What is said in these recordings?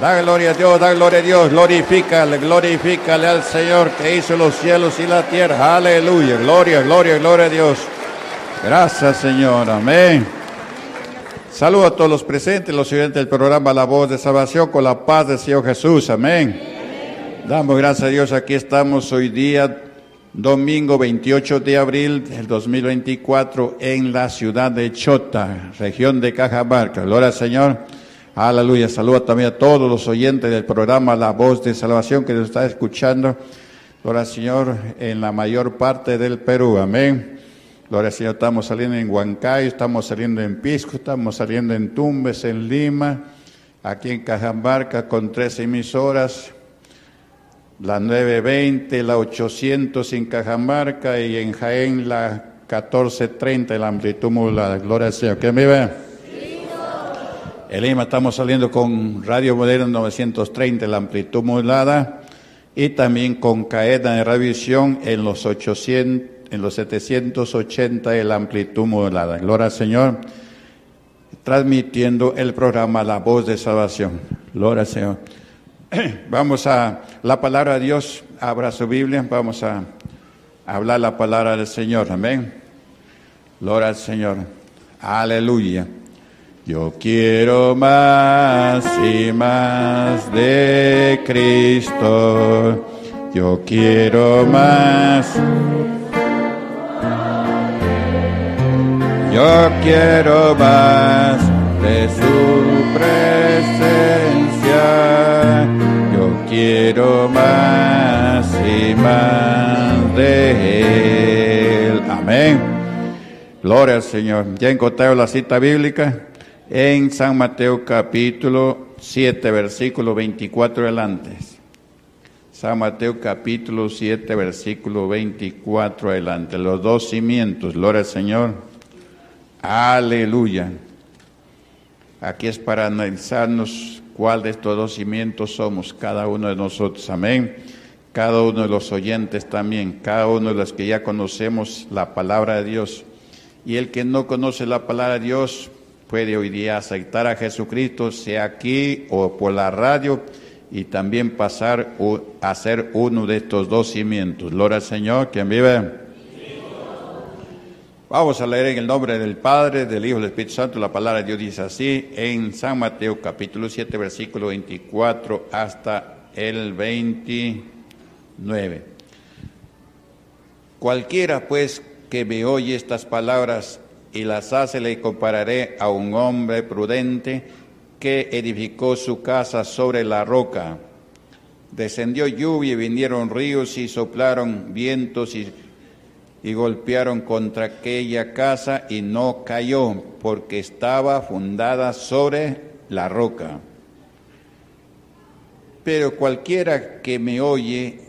Da gloria a Dios, da gloria a Dios, glorifícale, glorifícale al Señor que hizo los cielos y la tierra. Aleluya, gloria, gloria, gloria a Dios. Gracias Señor, amén. Saludo a todos los presentes, los oyentes del programa La Voz de Salvación con la paz del Señor Jesús, amén. Damos gracias a Dios, aquí estamos hoy día, domingo 28 de abril del 2024 en la ciudad de Chota, región de Cajamarca. Gloria al Señor. Aleluya. Saluda también a todos los oyentes del programa La Voz de Salvación que nos está escuchando. Gloria al Señor en la mayor parte del Perú. Amén. Gloria al Señor. Estamos saliendo en Huancayo, estamos saliendo en Pisco, estamos saliendo en Tumbes, en Lima, aquí en Cajamarca con tres emisoras. La 920, la 800 en Cajamarca y en Jaén la 1430, la amplitud modulada. Gloria al Señor. ¿Quién me ve? En Lima estamos saliendo con Radio Moderno 930, la amplitud modulada, y también con cadena de revisión en los 800, en los 780 de la amplitud modulada. Gloria al Señor, transmitiendo el programa La Voz de Salvación. Gloria al Señor. Vamos a la palabra de Dios, abra su Biblia, vamos a hablar la palabra del Señor. Amén. Gloria al Señor. Aleluya. Yo quiero más y más de Cristo. Yo quiero más. Yo quiero más de su presencia. Yo quiero más y más de Él. Amén. Gloria al Señor. Ya encontrado la cita bíblica en San Mateo capítulo 7, versículo 24 adelante. San Mateo capítulo 7, versículo 24 adelante. Los dos cimientos, gloria al Señor. Aleluya. Aquí es para analizarnos cuál de estos dos cimientos somos, cada uno de nosotros. Amén. Cada uno de los oyentes también, cada uno de los que ya conocemos la palabra de Dios. Y el que no conoce la palabra de Dios, puede hoy día aceptar a Jesucristo, sea aquí o por la radio, y también pasar a ser uno de estos dos cimientos. Gloria al Señor, quien vive. Vamos a leer en el nombre del Padre, del Hijo y del Espíritu Santo. La palabra de Dios dice así en San Mateo capítulo 7, versículo 24 hasta el 29. Cualquiera pues que me oye estas palabras y las hace le compararé a un hombre prudente que edificó su casa sobre la roca. Descendió lluvia y vinieron ríos y soplaron vientos y, y golpearon contra aquella casa y no cayó porque estaba fundada sobre la roca. Pero cualquiera que me oye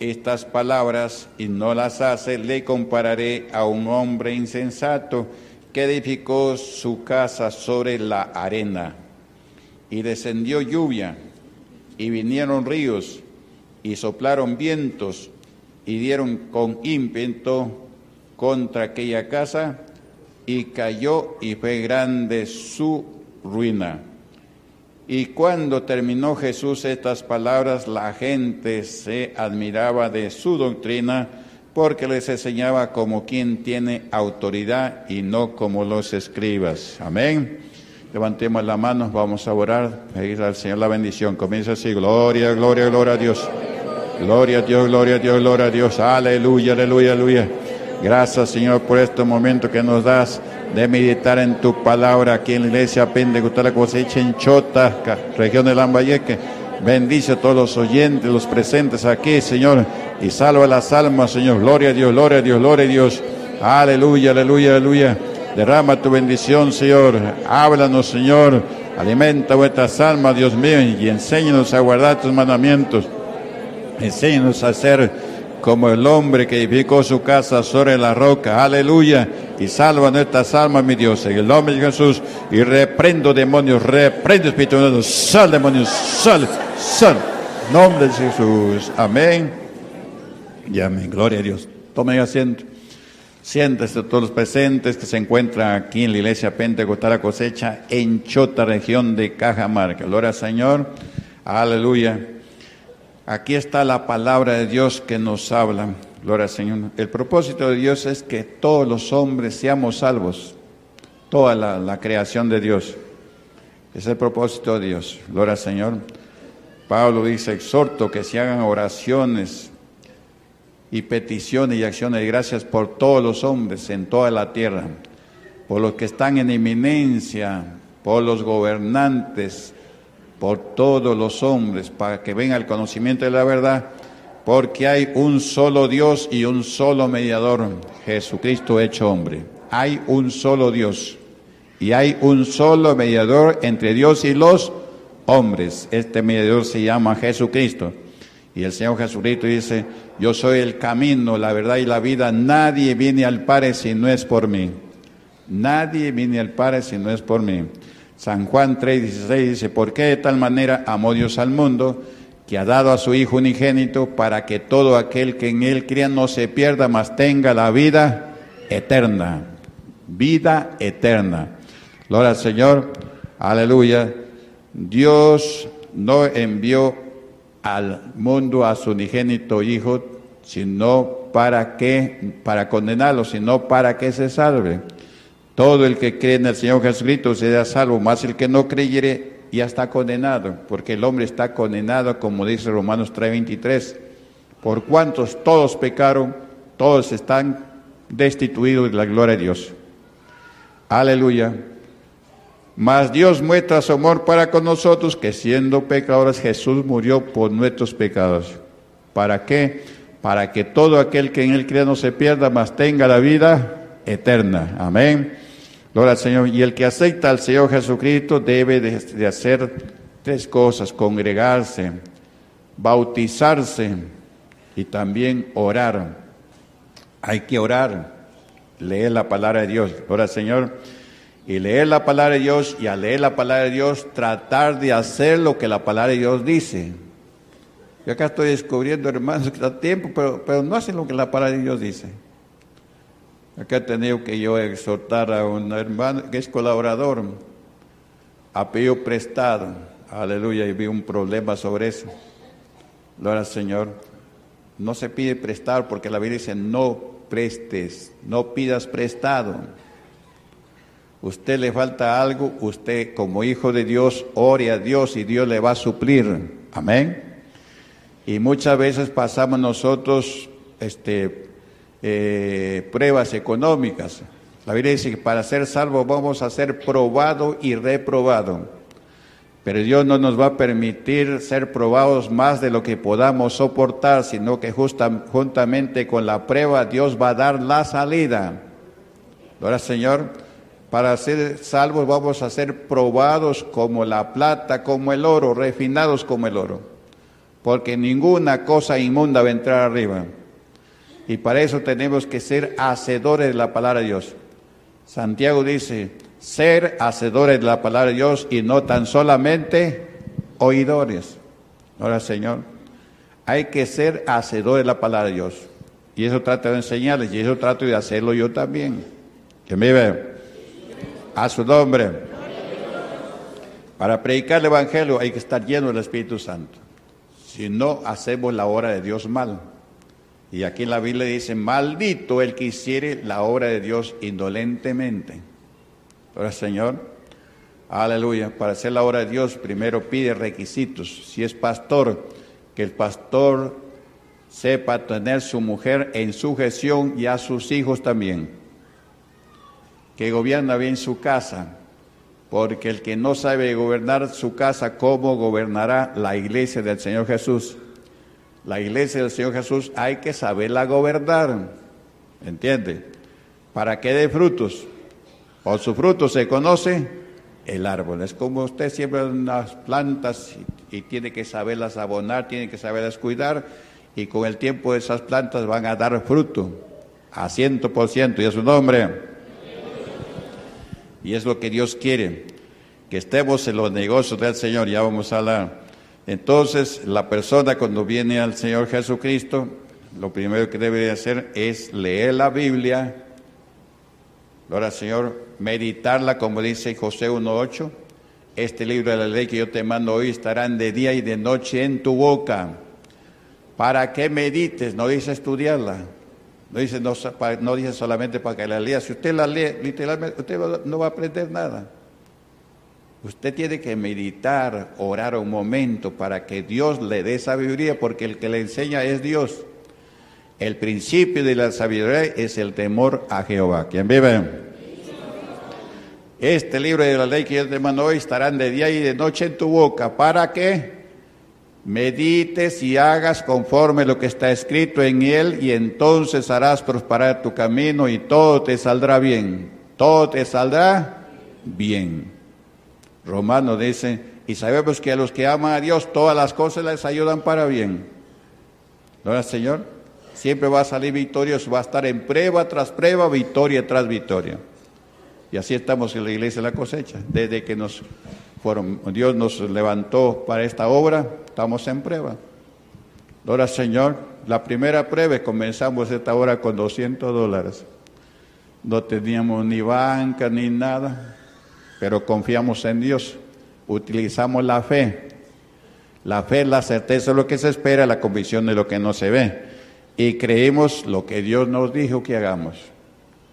estas palabras y no las hace, le compararé a un hombre insensato que edificó su casa sobre la arena. Y descendió lluvia, y vinieron ríos, y soplaron vientos, y dieron con ímpeto contra aquella casa, y cayó y fue grande su ruina. Y cuando terminó Jesús estas palabras, la gente se admiraba de su doctrina, porque les enseñaba como quien tiene autoridad y no como los escribas. Amén. Levantemos las manos, vamos a orar, pedir al Señor la bendición. Comienza así, gloria, gloria, gloria a Dios. Gloria a Dios, gloria a Dios, gloria a Dios. Aleluya, aleluya, aleluya. Gracias, Señor, por este momento que nos das de meditar en tu palabra aquí en la iglesia Pentecostal cosecha en Chota, región de Lambayeque. Bendice a todos los oyentes, los presentes aquí, Señor, y salva las almas, Señor. Gloria a Dios, gloria a Dios, gloria a Dios. Aleluya, aleluya, aleluya. Derrama tu bendición, Señor. Háblanos, Señor. Alimenta vuestras almas, Dios mío, y enséñanos a guardar tus mandamientos. Enséñanos a ser como el hombre que edificó su casa sobre la roca. Aleluya. Y salva nuestras almas, mi Dios, en el nombre de Jesús. Y reprendo demonios, reprendo espíritus, sal demonios, sal, sal. Nombre de Jesús. Amén. Y. Gloria a Dios. Tomen asiento. Siéntese todos los presentes que se encuentran aquí en la iglesia Pentecostal la cosecha en Chota, región de Cajamarca. Gloria al Señor. Aleluya. Aquí está la palabra de Dios que nos habla. Gloria al Señor. El propósito de Dios es que todos los hombres seamos salvos. Toda la, la creación de Dios. Es el propósito de Dios. Gloria al Señor. Pablo dice, exhorto que se hagan oraciones y peticiones y acciones de gracias por todos los hombres en toda la tierra, por los que están en eminencia, por los gobernantes, por todos los hombres, para que venga el conocimiento de la verdad, porque hay un solo Dios y un solo mediador, Jesucristo hecho hombre. Hay un solo Dios y hay un solo mediador entre Dios y los hombres. Este mediador se llama Jesucristo. Y el Señor Jesucristo dice, yo soy el camino, la verdad y la vida. Nadie viene al Padre si no es por mí. Nadie viene al Padre si no es por mí. San Juan 3:16 dice, ¿por qué de tal manera amó Dios al mundo que ha dado a su Hijo unigénito para que todo aquel que en él crea no se pierda, mas tenga la vida eterna? Vida eterna. Gloria al Señor. Aleluya. Dios no envió al mundo a su unigénito Hijo, sino para que, para condenarlo, sino para que se salve. Todo el que cree en el Señor Jesucristo será salvo, más el que no creyere ya está condenado, porque el hombre está condenado, como dice Romanos 3:23. Por cuantos todos pecaron, todos están destituidos de la gloria de Dios. Aleluya. Mas Dios muestra su amor para con nosotros, que siendo pecadores Jesús murió por nuestros pecados. ¿Para qué? Para que todo aquel que en él crea no se pierda, mas tenga la vida eterna. Amén. Gloria al Señor. Y el que acepta al Señor Jesucristo debe de, hacer tres cosas, congregarse, bautizarse y también orar. Hay que orar, leer la palabra de Dios. Al Señor. Y leer la palabra de Dios y al leer la palabra de Dios tratar de hacer lo que la palabra de Dios dice. Yo acá estoy descubriendo, hermanos, que da tiempo, pero, pero no hacen lo que la palabra de Dios dice. Acá he tenido que yo exhortar a un hermano que es colaborador, a pedido prestado, aleluya, y vi un problema sobre eso. Gloria Señor. No se pide prestar porque la Biblia dice no prestes, no pidas prestado. Usted le falta algo, usted como hijo de Dios ore a Dios y Dios le va a suplir. Amén. Y muchas veces pasamos nosotros este, eh, pruebas económicas. La Biblia dice que para ser salvos vamos a ser probado y reprobado. Pero Dios no nos va a permitir ser probados más de lo que podamos soportar, sino que juntamente con la prueba Dios va a dar la salida. Ahora, Señor, para ser salvos vamos a ser probados como la plata, como el oro, refinados como el oro. Porque ninguna cosa inmunda va a entrar arriba. Y para eso tenemos que ser hacedores de la palabra de Dios. Santiago dice, ser hacedores de la palabra de Dios y no tan solamente oidores. Ahora, Señor, hay que ser hacedores de la palabra de Dios. Y eso trato de enseñarles y eso trato de hacerlo yo también. Que me ve. A su nombre. Para predicar el Evangelio hay que estar lleno del Espíritu Santo. Si no, hacemos la obra de Dios mal. Y aquí en la Biblia dice, maldito el que hiciere la obra de Dios indolentemente. Ahora, Señor, aleluya, para hacer la obra de Dios primero pide requisitos. Si es pastor, que el pastor sepa tener su mujer en sujeción y a sus hijos también. Que gobierna bien su casa, porque el que no sabe gobernar su casa, ¿cómo gobernará la iglesia del Señor Jesús? La iglesia del Señor Jesús hay que saberla gobernar, ¿entiende? Para que dé frutos. Por su fruto se conoce el árbol. Es como usted siembra unas plantas y, y, tiene que saberlas abonar, tiene que saberlas cuidar y con el tiempo esas plantas van a dar fruto a ciento por ciento y a su nombre. Y es lo que Dios quiere, que estemos en los negocios del Señor. Ya vamos a hablar. Entonces, la persona cuando viene al Señor Jesucristo, lo primero que debe hacer es leer la Biblia, ahora Señor, meditarla como dice José 1.8, Este libro de la ley que yo te mando hoy estarán de día y de noche en tu boca, para que medites, no dice estudiarla, no dice, no, no solamente para que la lea. Si usted la lee, literalmente, usted no va a aprender nada. Usted tiene que meditar, orar un momento para que Dios le dé sabiduría, porque el que le enseña es Dios. El principio de la sabiduría es el temor a Jehová. ¿Quién vive? Este libro de la ley que yo te mando hoy estarán de día y de noche en tu boca para que medites y hagas conforme lo que está escrito en él y entonces harás prosperar tu camino y todo te saldrá bien. Todo te saldrá bien. Romano dice, y sabemos que a los que aman a Dios todas las cosas les ayudan para bien. ¿No es, Señor? Siempre va a salir victorioso, va a estar en prueba tras prueba, victoria tras victoria. Y así estamos en la iglesia de la cosecha. Desde que nos fueron, Dios nos levantó para esta obra, estamos en prueba. Ahora, Señor, la primera prueba, comenzamos esta hora con 200 dólares. No teníamos ni banca ni nada pero confiamos en Dios, utilizamos la fe. La fe la certeza de lo que se espera, la convicción de lo que no se ve. Y creemos lo que Dios nos dijo que hagamos.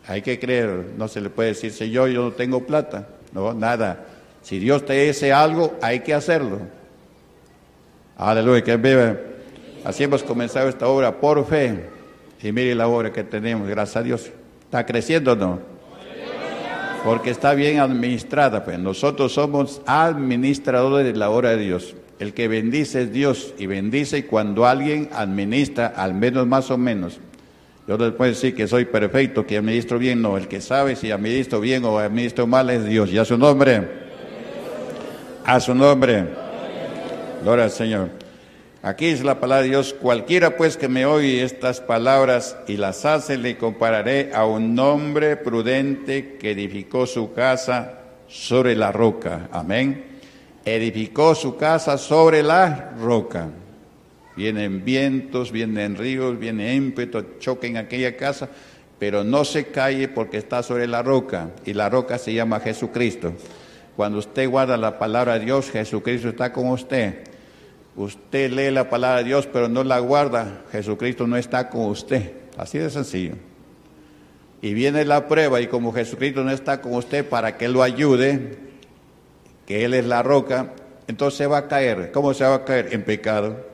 Hay que creer, no se le puede decir, Señor, yo no tengo plata. No, nada. Si Dios te dice algo, hay que hacerlo. Aleluya, que vive. Así hemos comenzado esta obra por fe. Y mire la obra que tenemos, gracias a Dios. ¿Está creciendo no? porque está bien administrada. Pues nosotros somos administradores de la obra de Dios. El que bendice es Dios y bendice cuando alguien administra, al menos más o menos. Yo no les puedo decir que soy perfecto, que administro bien, no. El que sabe si administro bien o administro mal es Dios. ¿Y a su nombre? A su nombre. Gloria al Señor. Aquí es la palabra de Dios. Cualquiera pues que me oye estas palabras y las hace, le compararé a un hombre prudente que edificó su casa sobre la roca. Amén. Edificó su casa sobre la roca. Vienen vientos, vienen ríos, viene ímpetu, choquen aquella casa, pero no se calle porque está sobre la roca. Y la roca se llama Jesucristo. Cuando usted guarda la palabra de Dios, Jesucristo está con usted. Usted lee la palabra de Dios, pero no la guarda. Jesucristo no está con usted. Así de sencillo. Y viene la prueba y como Jesucristo no está con usted para que lo ayude, que Él es la roca, entonces se va a caer. ¿Cómo se va a caer? En pecado.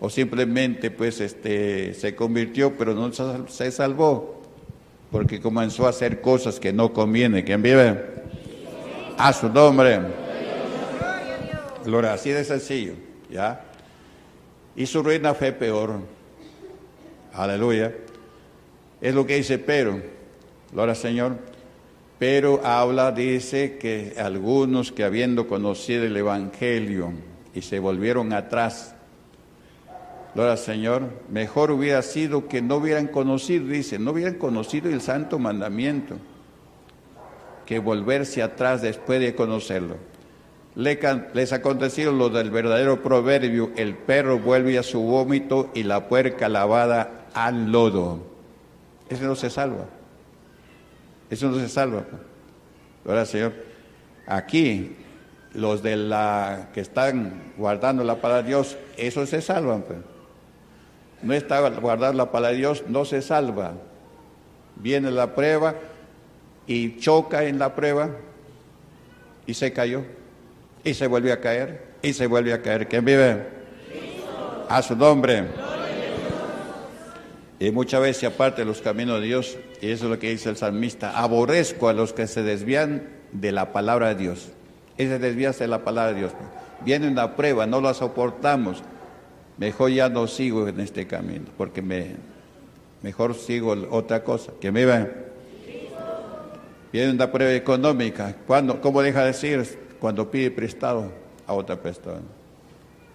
O simplemente pues este, se convirtió, pero no se salvó, porque comenzó a hacer cosas que no conviene. ¿Quién vive? A su nombre. Gloria, así de sencillo. ¿Ya? Y su ruina fue peor. Aleluya. Es lo que dice pero. Gloria Señor. Pero habla, dice que algunos que habiendo conocido el Evangelio y se volvieron atrás, Gloria Señor, mejor hubiera sido que no hubieran conocido, dice, no hubieran conocido el santo mandamiento, que volverse atrás después de conocerlo les aconteció lo del verdadero proverbio, el perro vuelve a su vómito y la puerca lavada al lodo. Eso no se salva. Eso no se salva. Ahora, Señor, aquí los de la que están guardando la palabra de Dios, esos se salvan. Pues. No está guardando la palabra de Dios, no se salva. Viene la prueba y choca en la prueba y se cayó y se vuelve a caer, y se vuelve a caer. ¿Quién vive? A su nombre. Y muchas veces aparte de los caminos de Dios, y eso es lo que dice el salmista, aborrezco a los que se desvían de la palabra de Dios. Ese desviarse de la palabra de Dios. Viene una prueba, no la soportamos. Mejor ya no sigo en este camino, porque me, mejor sigo otra cosa. Que me va. Viene una prueba económica. ¿Cuándo? ¿Cómo deja de decir? Cuando pide prestado a otra persona.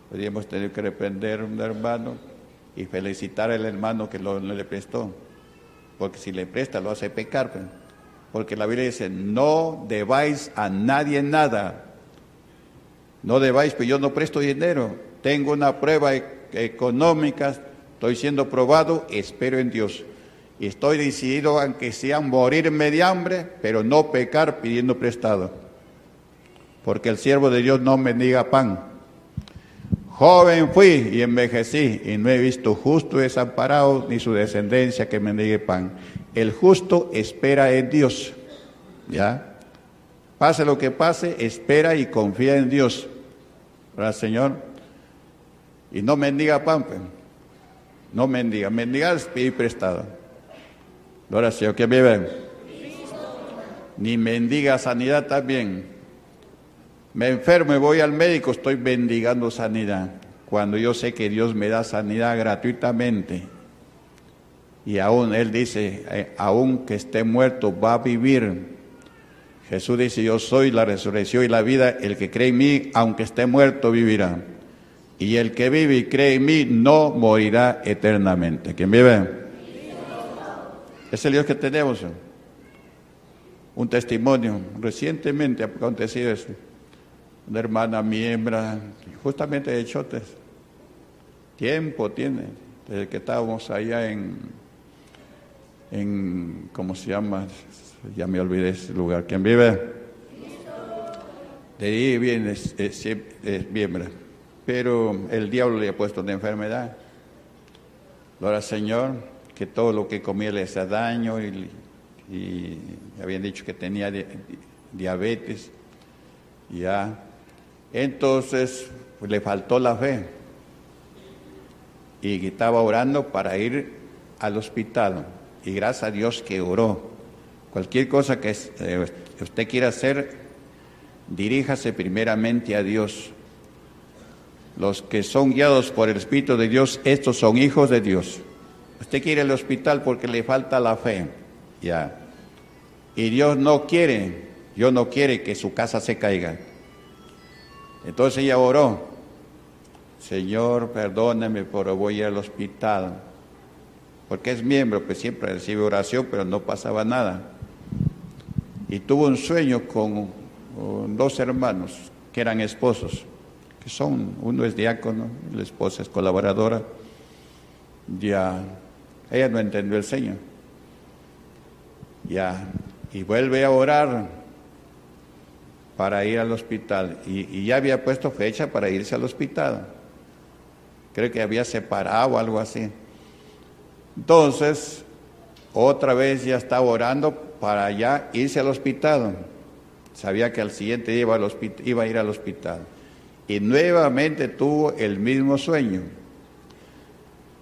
Podríamos tener que reprender a un hermano y felicitar al hermano que lo, le prestó, porque si le presta lo hace pecar. Pues. Porque la Biblia dice, no debáis a nadie nada. No debáis, pues yo no presto dinero. Tengo una prueba e-, económica, estoy siendo probado, espero en Dios. Estoy decidido, aunque sea morirme de hambre, pero no pecar pidiendo prestado porque el siervo de Dios no mendiga pan. Joven fui y envejecí y no he visto justo desamparado ni su descendencia que mendigue pan. El justo espera en Dios. ¿Ya? Pase lo que pase, espera y confía en Dios. ¿Verdad, Señor? Y no mendiga pan. Pues. No mendiga. Mendigar es pedir prestado. Ahora, Señor, que vive. Ni mendiga sanidad también. Me enfermo y voy al médico, estoy bendigando sanidad. Cuando yo sé que Dios me da sanidad gratuitamente. Y aún Él dice, eh, aún que esté muerto, va a vivir. Jesús dice, yo soy la resurrección y la vida. El que cree en mí, aunque esté muerto, vivirá. Y el que vive y cree en mí, no morirá eternamente. ¿Quién vive? Es el Dios que tenemos. Un testimonio. Recientemente ha acontecido eso una hermana miembro, justamente de Chotes. Tiempo tiene, desde que estábamos allá en, en ¿cómo se llama? Ya me olvidé ese lugar. ¿Quién vive? De ahí viene, es, es, miembro. Pero el diablo le ha puesto una enfermedad. Ahora, Señor, que todo lo que comía le hace daño y, y habían dicho que tenía diabetes. Ya entonces pues, le faltó la fe y estaba orando para ir al hospital. Y gracias a Dios que oró. Cualquier cosa que eh, usted quiera hacer, diríjase primeramente a Dios. Los que son guiados por el Espíritu de Dios, estos son hijos de Dios. Usted quiere al hospital porque le falta la fe. Ya. Y Dios no quiere, Dios no quiere que su casa se caiga. Entonces ella oró, Señor, perdóname, pero voy al hospital. Porque es miembro, pues siempre recibe oración, pero no pasaba nada. Y tuvo un sueño con, dos hermanos que eran esposos, que son, uno es diácono, la esposa es colaboradora. Ya, ella no entendió el sueño. Ya, y vuelve a orar para ir al hospital y, ya había puesto fecha para irse al hospital. Creo que había separado algo así. Entonces, otra vez ya estaba orando para ya irse al hospital. Sabía que al siguiente día iba, al iba a ir al hospital. Y nuevamente tuvo el mismo sueño.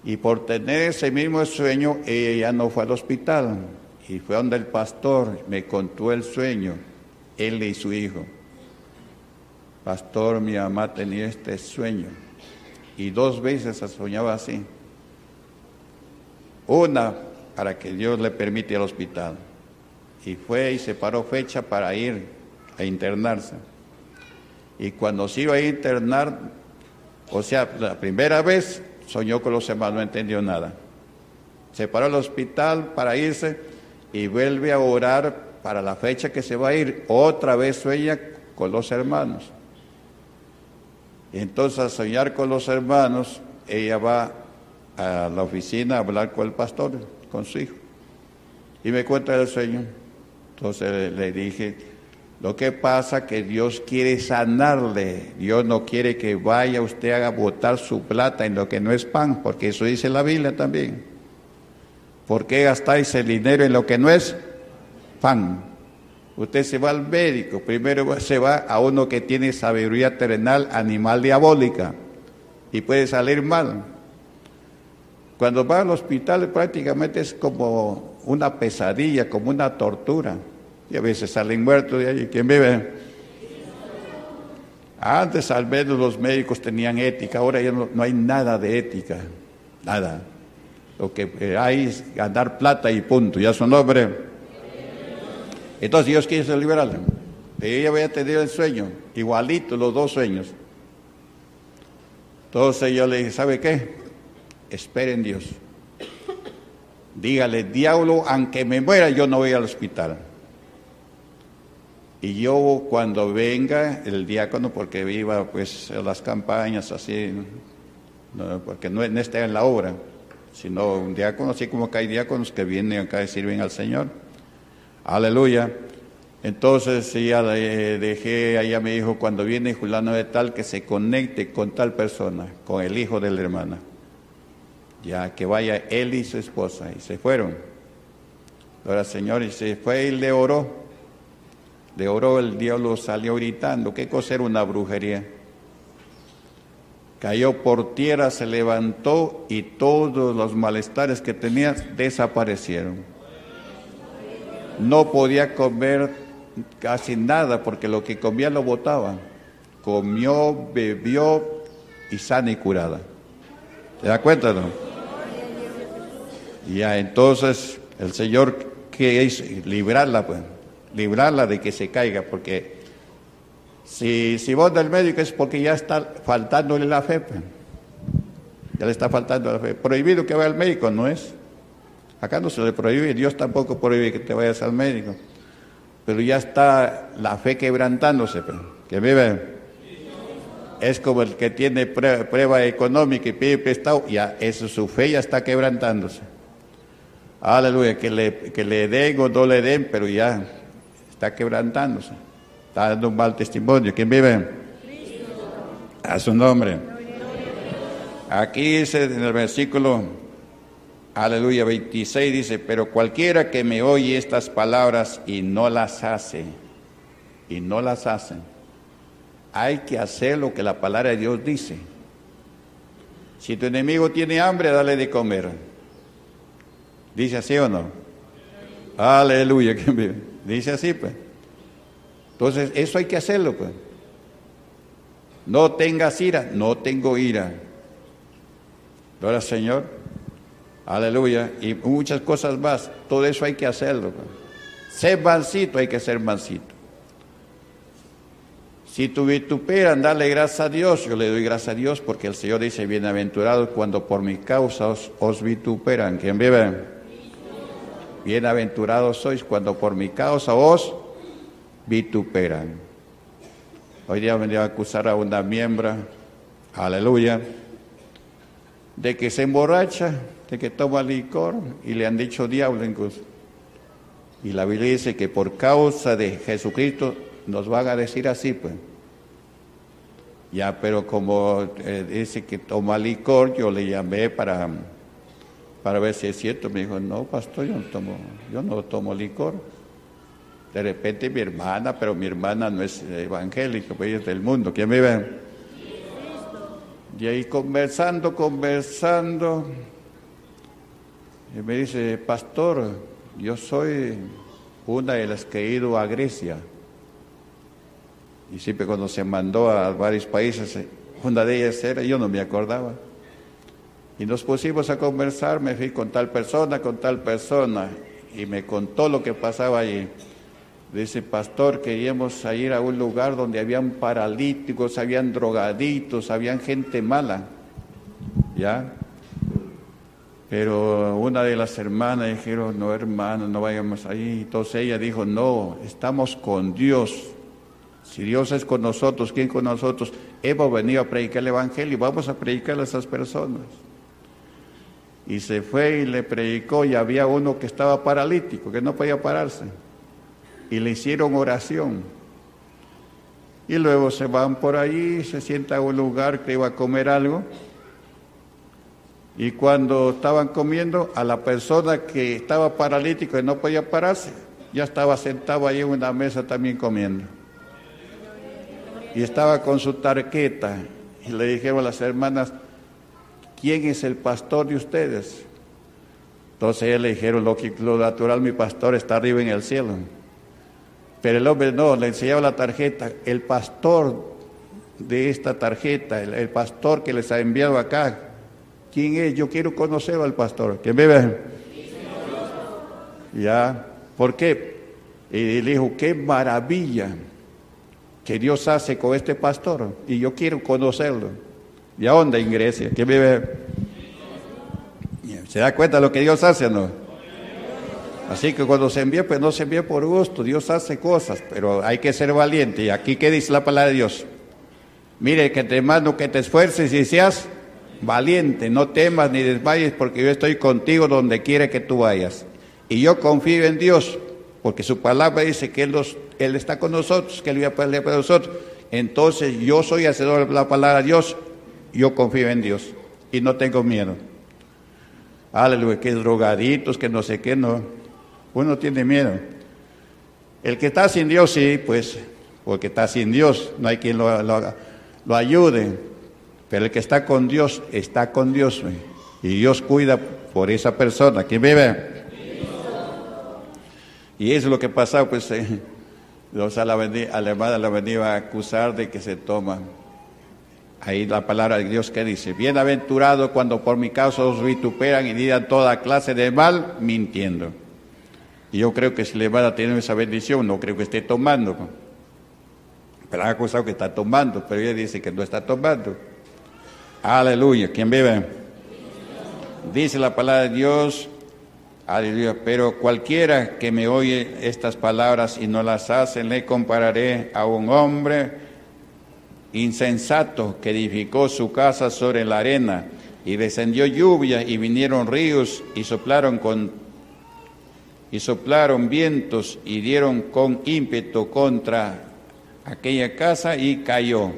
Y por tener ese mismo sueño, ella ya no fue al hospital. Y fue donde el pastor me contó el sueño él y su hijo. Pastor, mi mamá tenía este sueño y dos veces soñaba así. Una para que Dios le permite al hospital. Y fue y se paró fecha para ir a internarse. Y cuando se iba a internar, o sea, la primera vez soñó con los hermanos, no entendió nada. Se paró al hospital para irse y vuelve a orar para la fecha que se va a ir, otra vez sueña con los hermanos. Entonces a soñar con los hermanos, ella va a la oficina a hablar con el pastor, con su hijo. Y me cuenta el sueño. Entonces le, dije, lo que pasa que Dios quiere sanarle. Dios no quiere que vaya usted a botar su plata en lo que no es pan, porque eso dice la Biblia también. ¿Por qué gastáis el dinero en lo que no es pan. Usted se va al médico, primero se va a uno que tiene sabiduría terrenal, animal diabólica, y puede salir mal. Cuando va al hospital prácticamente es como una pesadilla, como una tortura. Y a veces salen muertos de ahí. ¿Quién vive? Antes al menos los médicos tenían ética, ahora ya no, hay nada de ética, nada. Lo que hay es ganar plata y punto, ya su nombre. Entonces Dios quiso liberarla. Ella había tenido el sueño, igualito los dos sueños. Entonces yo le dije, ¿sabe qué? Esperen Dios. Dígale, diablo, aunque me muera, yo no voy al hospital. Y yo cuando venga el diácono, porque viva pues las campañas así, porque no, está en la obra, sino un diácono, así como que hay diáconos que vienen acá y sirven al Señor Aleluya. Entonces ya dejé, ella me dijo, cuando viene Julano de tal, que se conecte con tal persona, con el hijo de la hermana. Ya que vaya él y su esposa. Y se fueron. Ahora, Señor, y se fue y le oró. Le oró, el diablo salió gritando. ¿Qué cosa era una brujería? Cayó por tierra, se levantó y todos los malestares que tenía desaparecieron. No podía comer casi nada, porque lo que comía lo botaba. Comió, bebió y sana y curada. ¿Se da cuenta, no? Ya, entonces el Señor, ¿qué hizo? Librarla, pues. Librarla de que se caiga, porque si, si vos del médico es porque ya está faltándole la fe, pues. Ya le está faltando la fe. Prohibido que vaya al médico, no es. Acá no se le prohíbe, Dios tampoco prohíbe que te vayas al médico pero ya está la fe quebrantándose, pues, que vive. Es como el que tiene prueba, económica y pide prestado, ya eso, su fe ya está quebrantándose. Aleluya, que le, que le den o no le den, pero ya está quebrantándose. Está dando un mal testimonio. ¿Quién vive? A su nombre. Aquí dice en el versículo Aleluya 26 dice, pero cualquiera que me oye estas palabras y no las hace, y no las hace, hay que hacer lo que la palabra de Dios dice. Si tu enemigo tiene hambre, dale de comer. ¿Dice así o no? Aleluya. Dice así, pues. Entonces, eso hay que hacerlo, pues. No tengas ira, no tengo ira. Ahora, Señor, Aleluya. Y muchas cosas más. Todo eso hay que hacerlo. Ser mansito, hay que ser mansito. Si tu vituperan, dale gracias a Dios. Yo le doy gracias a Dios porque el Señor dice, bienaventurados cuando por mi causa os, vituperan. ¿Quién vive? Bienaventurados sois cuando por mi causa os vituperan. Hoy día venía a acusar a una miembro, aleluya, de que se emborracha de que toma licor y le han dicho diablo incluso. Y la Biblia dice que por causa de Jesucristo nos van a decir así, pues. Ya, pero como eh, dice que toma licor, yo le llamé para, para ver si es cierto. Me dijo, no, pastor, yo no tomo, yo no tomo licor. De repente mi hermana, pero mi hermana no es evangélica, pues es del mundo. ¿Quién me ve? Y ahí conversando, conversando, y me dice, pastor, yo soy una de las que he ido a Grecia. Y siempre cuando se mandó a varios países, una de ellas era, yo no me acordaba. Y nos pusimos a conversar, me fui con tal persona, con tal persona, y me contó lo que pasaba allí. Dice, pastor, queríamos ir a un lugar donde habían paralíticos, habían drogaditos, habían gente mala. ¿Ya? Pero una de las hermanas dijeron, no hermano, no vayamos ahí. Entonces ella dijo, no, estamos con Dios. Si Dios es con nosotros, ¿quién con nosotros? Hemos venido a predicar el Evangelio, vamos a predicar a esas personas. Y se fue y le predicó y había uno que estaba paralítico, que no podía pararse. Y le hicieron oración. Y luego se van por ahí, se sienta a un lugar que iba a comer algo y cuando estaban comiendo, a la persona que estaba paralítico y no podía pararse, ya estaba sentado ahí en una mesa también comiendo. Y estaba con su tarqueta. Y le dijeron a las hermanas, ¿quién es el pastor de ustedes? Entonces ellos le dijeron, lo, lo natural, mi pastor está arriba en el cielo. Pero el hombre no, le enseñaba la tarjeta. El pastor de esta tarjeta, el pastor que les ha enviado acá, ¿Quién es? Yo quiero conocer al pastor. ¿Quién vive? Ya. ¿Por qué? Y le dijo, qué maravilla que Dios hace con este pastor. Y yo quiero conocerlo. ¿Y a dónde en Grecia? ¿Quién vive? ¿Se da cuenta de lo que Dios hace o no? Así que cuando se envía, pues no se envía por gusto. Dios hace cosas, pero hay que ser valiente. ¿Y aquí qué dice la palabra de Dios? Mire, que te mando que te esfuerces y seas valiente, no temas ni desmayes porque yo estoy contigo donde quiera que tú vayas. Y yo confío en Dios, porque su palabra dice que Él, está con nosotros, que Él vive para nosotros. Entonces yo soy hacedor de la palabra de Dios, yo confío en Dios y no tengo miedo. Aleluya, que drogaditos, que no sé qué, no. Uno tiene miedo. El que está sin Dios, sí, pues, porque está sin Dios, no hay quien lo, lo, ayude. Pero el que está con Dios, está con Dios. Y Dios cuida por esa persona. ¿Quién vive? Y eso es lo que pasa, pues, eh, los la, venía a acusar de que se toma Ahí la palabra de Dios que dice, bienaventurado cuando por mi causa os vituperan y digan toda clase de mal, mintiendo. Y yo creo que si le van a esa bendición, no creo que esté tomando. Pero ha acusado que está tomando, pero ella dice que no está tomando. Aleluya, ¿quién vive? Dice la palabra de Dios, aleluya, pero cualquiera que me oye estas palabras y no las hace, le compararé a un hombre insensato que edificó su casa sobre la arena y descendió lluvia y vinieron ríos y soplaron con y soplaron vientos y dieron con ímpetu contra aquella casa y cayó.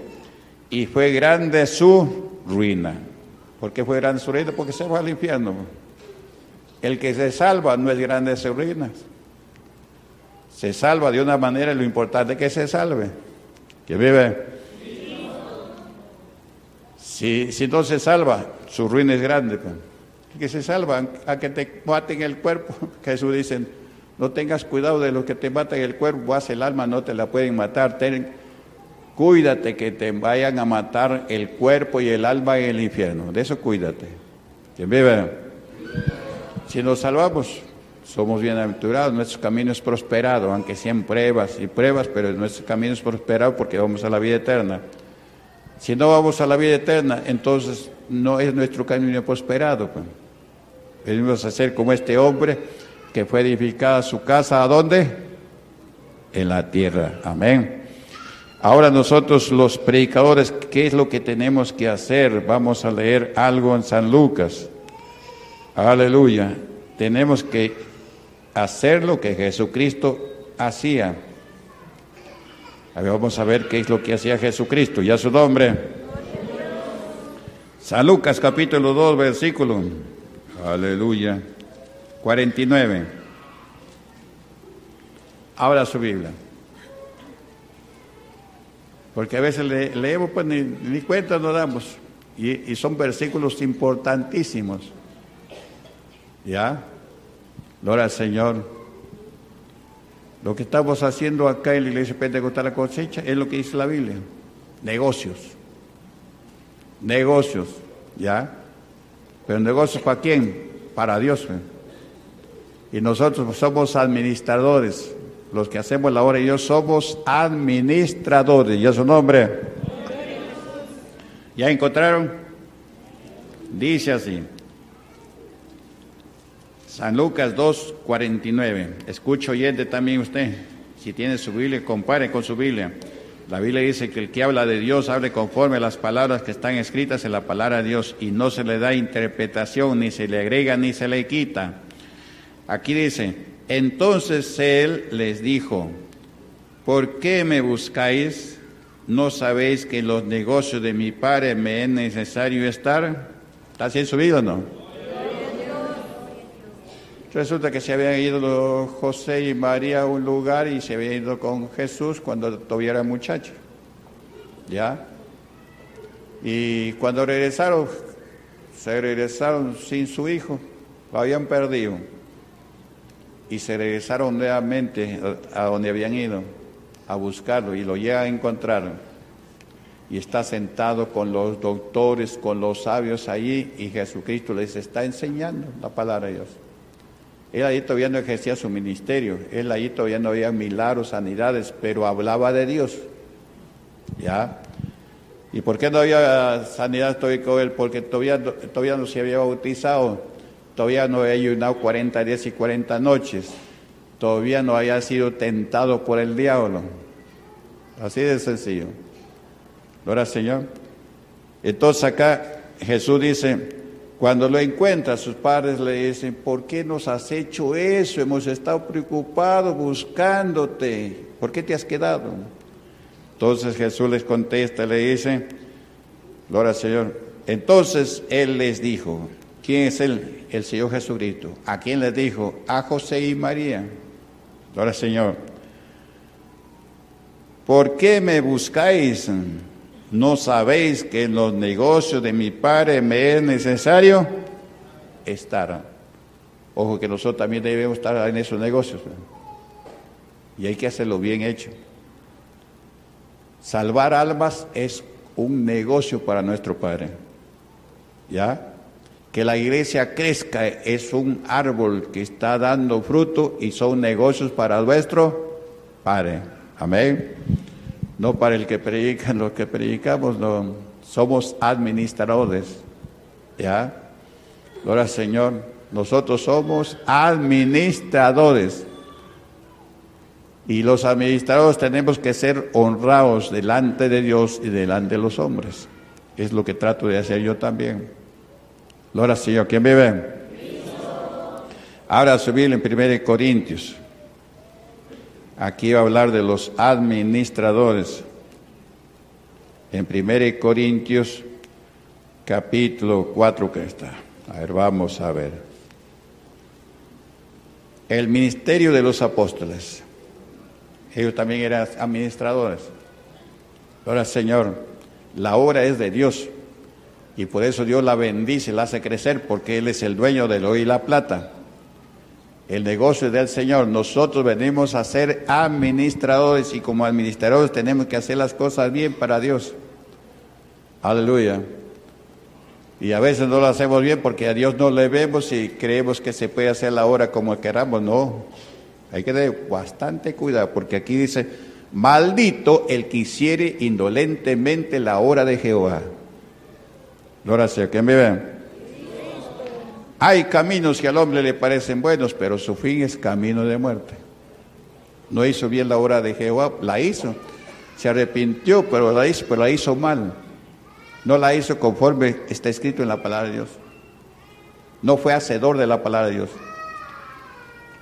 Y fue grande su ruina. ¿Por qué fue grande su ruina? Porque se va al infierno. El que se salva no es grande su ruina. Se salva de una manera, lo importante es que se salve. Que vive si, no se salva, su ruina es grande. Pues. Que se salvan a que te maten el cuerpo. Jesús dice, no tengas cuidado de los que te matan el cuerpo, hace el alma, no te la pueden matar. Cuídate que te vayan a matar el cuerpo y el alma en el infierno. De eso cuídate. Que viva. Si nos salvamos, somos bienaventurados, nuestro camino es prosperado, aunque sean pruebas y pruebas, pero nuestro camino es prosperado porque vamos a la vida eterna. Si no vamos a la vida eterna, entonces no es nuestro camino prosperado. Pues. Venimos a ser como este hombre que fue edificada su casa, ¿a dónde? En la tierra. Amén. Ahora nosotros los predicadores, ¿qué es lo que tenemos que hacer? Vamos a leer algo en San Lucas. Aleluya. Tenemos que hacer lo que Jesucristo hacía vamos a ver qué es lo que hacía Jesucristo. Ya su nombre. San Lucas capítulo 2, versículo. Aleluya. 49. Abra su Biblia. Porque a veces leemos, pues ni, cuenta nos damos. Y, y son versículos importantísimos. ¿Ya? Gloria al Señor. Lo que estamos haciendo acá en la iglesia pentecostal la cosecha es lo que dice la Biblia. Negocios. Negocios, ¿ya? Pero negocios para quién? Para Dios. Y nosotros somos administradores. Los que hacemos la obra de Dios somos administradores. ¿Ya su nombre? ¿Ya encontraron? Dice así. San Lucas 2, 49. Escucho oyente también usted. Si tiene su Biblia, compare con su Biblia. La Biblia dice que el que habla de Dios hable conforme a las palabras que están escritas en la palabra de Dios y no se le da interpretación, ni se le agrega, ni se le quita. Aquí dice, entonces él les dijo, ¿por qué me buscáis? ¿No sabéis que en los negocios de mi padre me es necesario estar? ¿Está así en su vida o no? Resulta que se habían ido José y María a un lugar y se habían ido con Jesús cuando todavía era muchacho. ¿Ya? Y cuando regresaron, se regresaron sin su hijo, lo habían perdido. Y se regresaron nuevamente a donde habían ido a buscarlo y lo llegan a encontrar. Y está sentado con los doctores, con los sabios allí y Jesucristo les está enseñando la palabra de Dios. Él ahí todavía no ejercía su ministerio, él ahí todavía no había milagros, sanidades, pero hablaba de Dios. ¿Ya? ¿Y por qué no había sanidad todavía con él? Porque todavía, todavía no se había bautizado, todavía no había ayunado 40 días y 40 noches, todavía no había sido tentado por el diablo. Así de sencillo. Gloria Señor. Entonces acá Jesús dice, Cuando lo encuentra, sus padres le dicen, ¿por qué nos has hecho eso? Hemos estado preocupados buscándote. ¿Por qué te has quedado? Entonces Jesús les contesta, le dice, gloria Señor. Entonces Él les dijo, ¿quién es Él? El Señor Jesucristo. ¿A quién les dijo? A José y María. Al Señor. ¿Por qué me buscáis? ¿No sabéis que en los negocios de mi Padre me es necesario estar? Ojo que nosotros también debemos estar en esos negocios. Y hay que hacerlo bien hecho. Salvar almas es un negocio para nuestro Padre. ¿Ya? Que la iglesia crezca es un árbol que está dando fruto y son negocios para nuestro Padre. Amén no para el que predica, los que predicamos no, somos administradores. ¿Ya? Gloria Señor, nosotros somos administradores. Y los administradores tenemos que ser honrados delante de Dios y delante de los hombres. Es lo que trato de hacer yo también. Gloria Señor, ¿quién vive? Ahora subir en 1 Corintios. Aquí va a hablar de los administradores. En 1 Corintios, capítulo 4 que está. A ver, vamos a ver. El ministerio de los apóstoles. Ellos también eran administradores. Ahora, Señor, la obra es de Dios. Y por eso Dios la bendice, la hace crecer, porque Él es el dueño del oro y la plata. El negocio del Señor. Nosotros venimos a ser administradores y como administradores tenemos que hacer las cosas bien para Dios. Aleluya. Y a veces no lo hacemos bien porque a Dios no le vemos y creemos que se puede hacer la obra como queramos. No, hay que tener bastante cuidado porque aquí dice, maldito el que hiciere indolentemente la obra de Jehová. Gloria sea, ¿quién me ve? Hay caminos que al hombre le parecen buenos, pero su fin es camino de muerte. No hizo bien la obra de Jehová, la hizo. Se arrepintió, pero la hizo, pero mal. No la hizo conforme está escrito en la palabra de Dios. No fue hacedor de la palabra de Dios.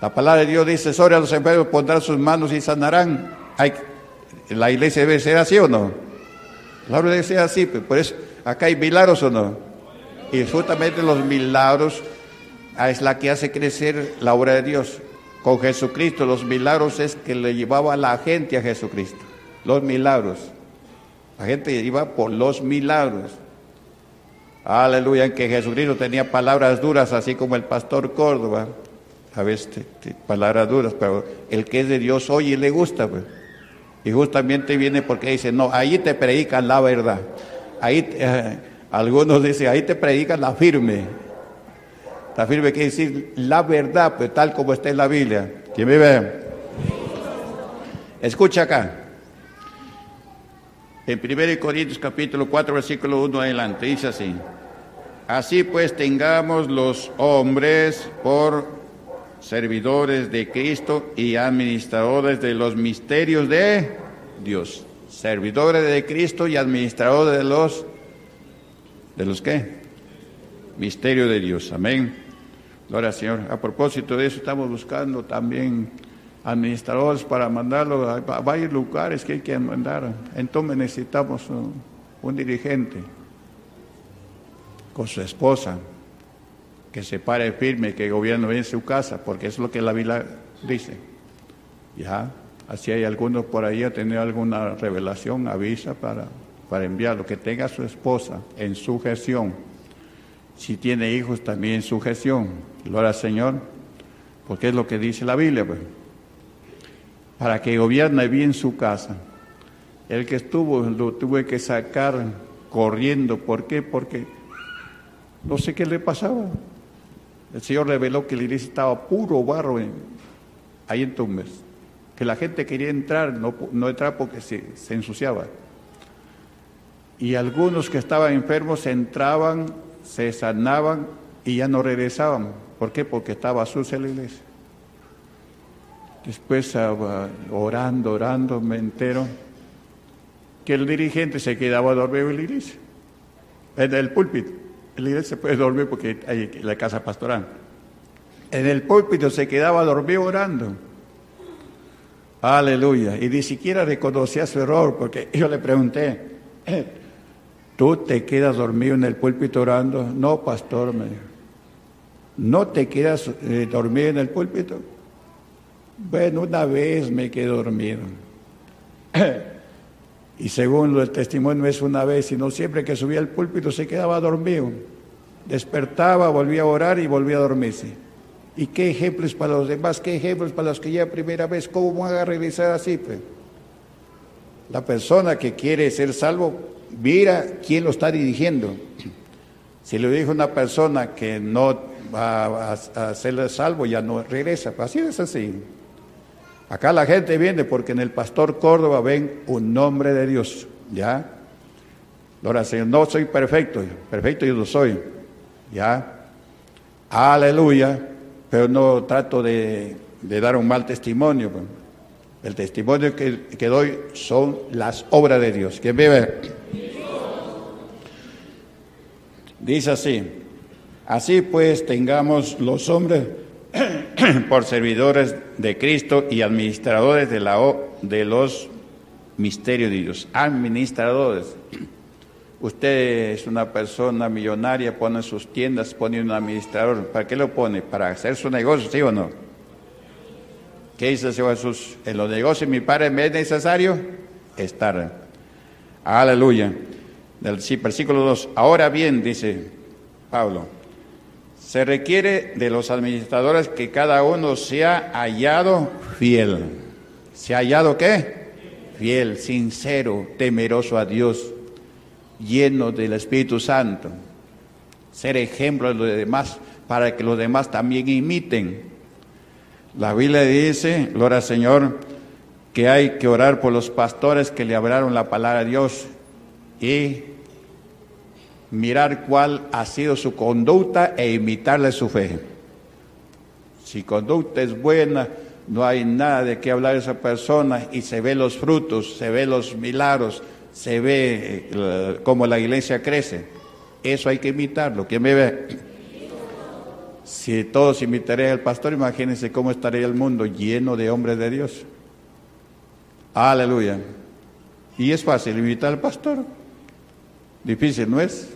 La palabra de Dios dice, sobre a los enfermos pondrán sus manos y sanarán. Hay, la iglesia debe ser así o no. La obra debe ser así, por eso acá hay milagros o no. Y justamente los milagros es la que hace crecer la obra de Dios. Con Jesucristo, los milagros es que le llevaba a la gente a Jesucristo. Los milagros. La gente iba por los milagros. Aleluya, que Jesucristo tenía palabras duras, así como el pastor Córdoba. A veces palabras duras, pero el que es de Dios oye y le gusta. Pues. Y justamente viene porque dice, no, ahí te predican la verdad. Ahí, eh, algunos dicen, ahí te predican la firme. La firme quiere decir la verdad, pues tal como está en la Biblia. ¿Quién me ve? Escucha acá. En 1 Corintios capítulo 4, versículo 1 adelante, dice así. Así pues tengamos los hombres por servidores de Cristo y administradores de los misterios de Dios. Servidores de Cristo y administradores de los ¿De los qué? Misterio de Dios. Amén. Gloria al Señor. A propósito de eso, estamos buscando también administradores para mandarlo a varios lugares que hay que mandar. Entonces necesitamos un, dirigente con su esposa que se pare firme, que gobierne bien su casa, porque es lo que la Biblia dice. Ya, así hay algunos por ahí a tener alguna revelación, avisa para para enviarlo, que tenga su esposa en su gestión. Si tiene hijos, también en su gestión. Gloria al Señor, porque es lo que dice la Biblia. Pues. Para que gobierne bien su casa. El que estuvo lo tuve que sacar corriendo. ¿Por qué? Porque no sé qué le pasaba. El Señor reveló que la iglesia estaba puro barro ahí en Tumbes. Que la gente quería entrar, no, no entrar porque se, ensuciaba y algunos que estaban enfermos entraban, se sanaban y ya no regresaban. ¿Por qué? Porque estaba sucia la iglesia. Después, orando, orando, me entero que el dirigente se quedaba dormido en la iglesia, en el púlpito. En la iglesia se puede dormir porque hay la casa pastoral. En el púlpito se quedaba dormido orando. Aleluya. Y ni siquiera reconocía su error porque yo le pregunté, ¿tú te quedas dormido en el púlpito orando? No, pastor, me. ¿No te quedas eh, dormido en el púlpito? Bueno, una vez me quedé dormido. y según el testimonio es una vez, sino siempre que subía al púlpito se quedaba dormido. Despertaba, volvía a orar y volvía a dormirse. ¿Y qué ejemplos para los demás? ¿Qué ejemplos para los que ya primera vez? ¿Cómo van a regresar así? Pues? La persona que quiere ser salvo, mira quién lo está dirigiendo. Si le dijo una persona que no va a, ser salvo, ya no regresa. Así es así. Acá la gente viene porque en el pastor Córdoba ven un nombre de Dios, ¿ya? Ahora, Señor, no soy perfecto, perfecto yo no soy, ¿ya? Aleluya, pero no trato de, dar un mal testimonio. Pues. El testimonio que, doy son las obras de Dios. ¿Quién vive? Dice así, así pues tengamos los hombres por servidores de Cristo y administradores de, de los misterios de Dios. Administradores. Usted es una persona millonaria, pone sus tiendas, pone un administrador. ¿Para qué lo pone? ¿Para hacer su negocio, sí o no? ¿Qué dice el Señor Jesús? En los negocios mi Padre me es necesario estar. Aleluya. Del versículo 2. Ahora bien, dice Pablo, se requiere de los administradores que cada uno sea hallado fiel. ¿Se ha hallado qué? Fiel, sincero, temeroso a Dios, lleno del Espíritu Santo. Ser ejemplo de los demás para que los demás también imiten. La Biblia dice, gloria al Señor, que hay que orar por los pastores que le hablaron la palabra de Dios y mirar cuál ha sido su conducta e imitarle su fe. Si conducta es buena, no hay nada de qué hablar de esa persona y se ve los frutos, se ve los milagros, se ve eh, cómo la iglesia crece. Eso hay que imitarlo. ¿Quién me ve? Si todos imitarían al pastor, imagínense cómo estaría el mundo lleno de hombres de Dios. Aleluya. Y es fácil imitar al pastor. Difícil, ¿no es?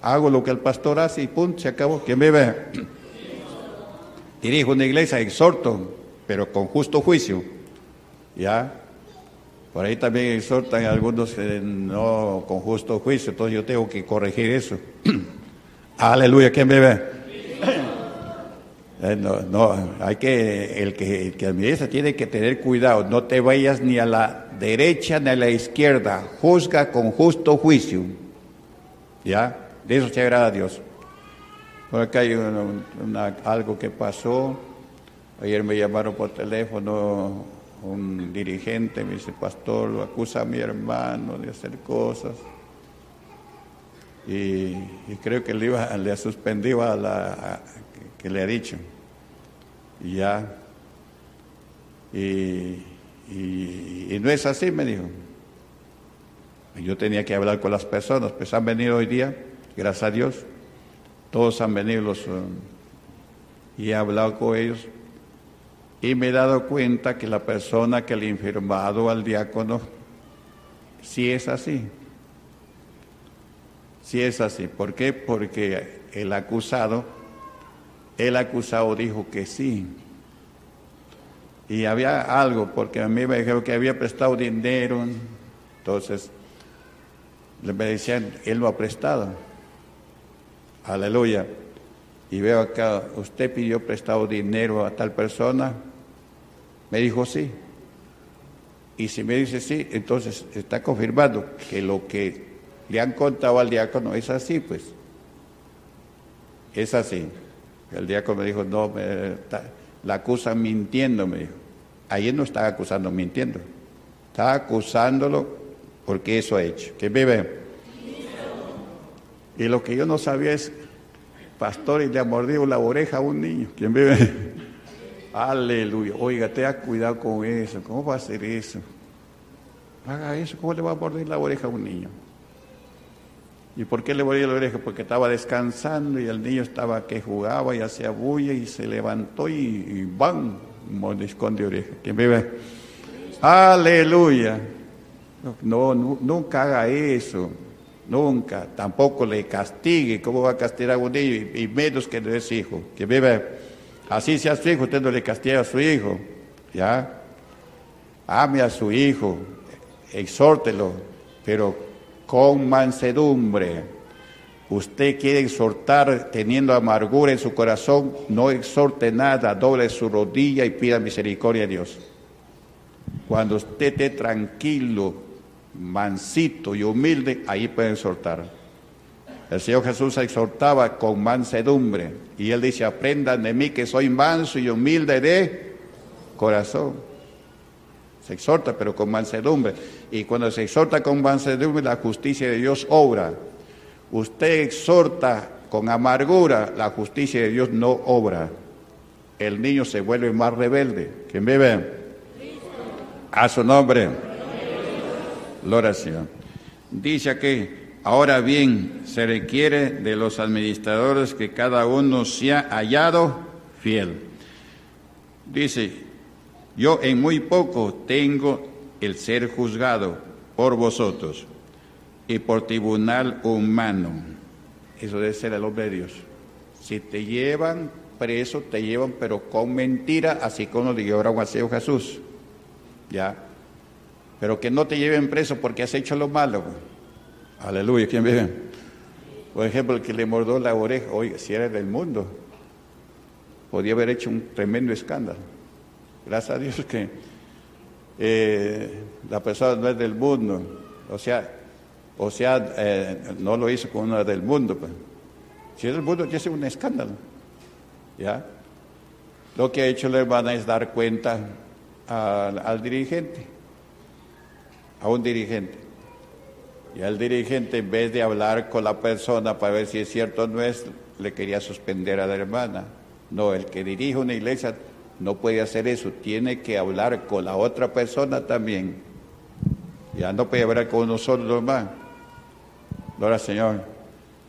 hago lo que el pastor hace y punto, se acabó. ¿Quién me ve? Dirijo una iglesia, exhorto, pero con justo juicio. ¿Ya? Por ahí también exhortan algunos no con justo juicio, entonces yo tengo que corregir eso. Aleluya, ¿quién me? Eh, no, no, hay que, el que, el que administra tiene que tener cuidado, no te vayas ni a la derecha ni a la izquierda, juzga con justo juicio. ¿Ya? De eso se agrada a Dios. Por acá hay algo que pasó. Ayer me llamaron por teléfono un dirigente, me dice, pastor, lo acusa a mi hermano de hacer cosas. Y, creo que le, iba, le ha suspendido a la que le ha dicho. Y ya. Y, no es así, me dijo. Yo tenía que hablar con las personas, pues han venido hoy día gracias a Dios, todos han venido los, um, y he hablado con ellos y me he dado cuenta que la persona que le ha informado al diácono, sí es así. Sí es así. ¿Por qué? Porque el acusado, el acusado dijo que sí. Y había algo, porque a mí me dijeron que había prestado dinero, entonces me decían, él lo ha prestado. Aleluya. Y veo acá, usted pidió prestado dinero a tal persona. Me dijo sí. Y si me dice sí, entonces está confirmando que lo que le han contado al diácono es así, pues. Es así. El diácono me dijo, no, me, la acusan mintiendo, me dijo. Ayer no estaba acusando mintiendo. Estaba acusándolo porque eso ha hecho. Que vive. Y lo que yo no sabía es, pastor, y le ha mordido la oreja a un niño. ¿Quién vive? Aleluya. Oiga, tenga cuidado con eso. ¿Cómo va a hacer eso? Haga eso. ¿Cómo le va a morder la oreja a un niño? ¿Y por qué le volví la oreja? Porque estaba descansando y el niño estaba que jugaba y hacía bulla y se levantó y, y ¡bam! Mordiscón de oreja. ¿Quién vive? Aleluya. No, nunca haga eso. Nunca. Tampoco le castigue. ¿Cómo va a castigar a un niño? Y, menos que no es hijo. Que vive. Así sea su hijo, usted no le castiga a su hijo. ¿Ya? Ame a su hijo. Exhórtelo. Pero con mansedumbre. Usted quiere exhortar teniendo amargura en su corazón, no exhorte nada, doble su rodilla y pida misericordia a Dios. Cuando usted esté tranquilo, mansito y humilde, ahí puede exhortar. El Señor Jesús exhortaba con mansedumbre y él dice, aprendan de mí que soy manso y humilde de corazón. Se exhorta, pero con mansedumbre. Y cuando se exhorta con mansedumbre, la justicia de Dios obra. Usted exhorta con amargura, la justicia de Dios no obra. El niño se vuelve más rebelde. ¿Quién vive? A su nombre. La oración. Dice aquí, ahora bien, se requiere de los administradores que cada uno sea hallado fiel. Dice, yo en muy poco tengo el ser juzgado por vosotros y por tribunal humano. Eso debe ser el hombre de Dios. Si te llevan preso, te llevan, pero con mentira, así como lo llevaron a Jesús. ¿Ya? Pero que no te lleven preso porque has hecho lo malo. Aleluya, ¿quién vive? Por ejemplo, el que le mordó la oreja, oiga, si era del mundo, podía haber hecho un tremendo escándalo. Gracias a Dios que eh, la persona no es del mundo, o sea, o sea, eh, no lo hizo con una del mundo. Pues. Si es del mundo, ya es un escándalo. ¿Ya? Lo que ha hecho la hermana es dar cuenta al, dirigente, a un dirigente. Y al dirigente, en vez de hablar con la persona para ver si es cierto o no es, le quería suspender a la hermana. No, el que dirige una iglesia no puede hacer eso, tiene que hablar con la otra persona también. Ya no puede hablar con nosotros más. Ahora, Señor,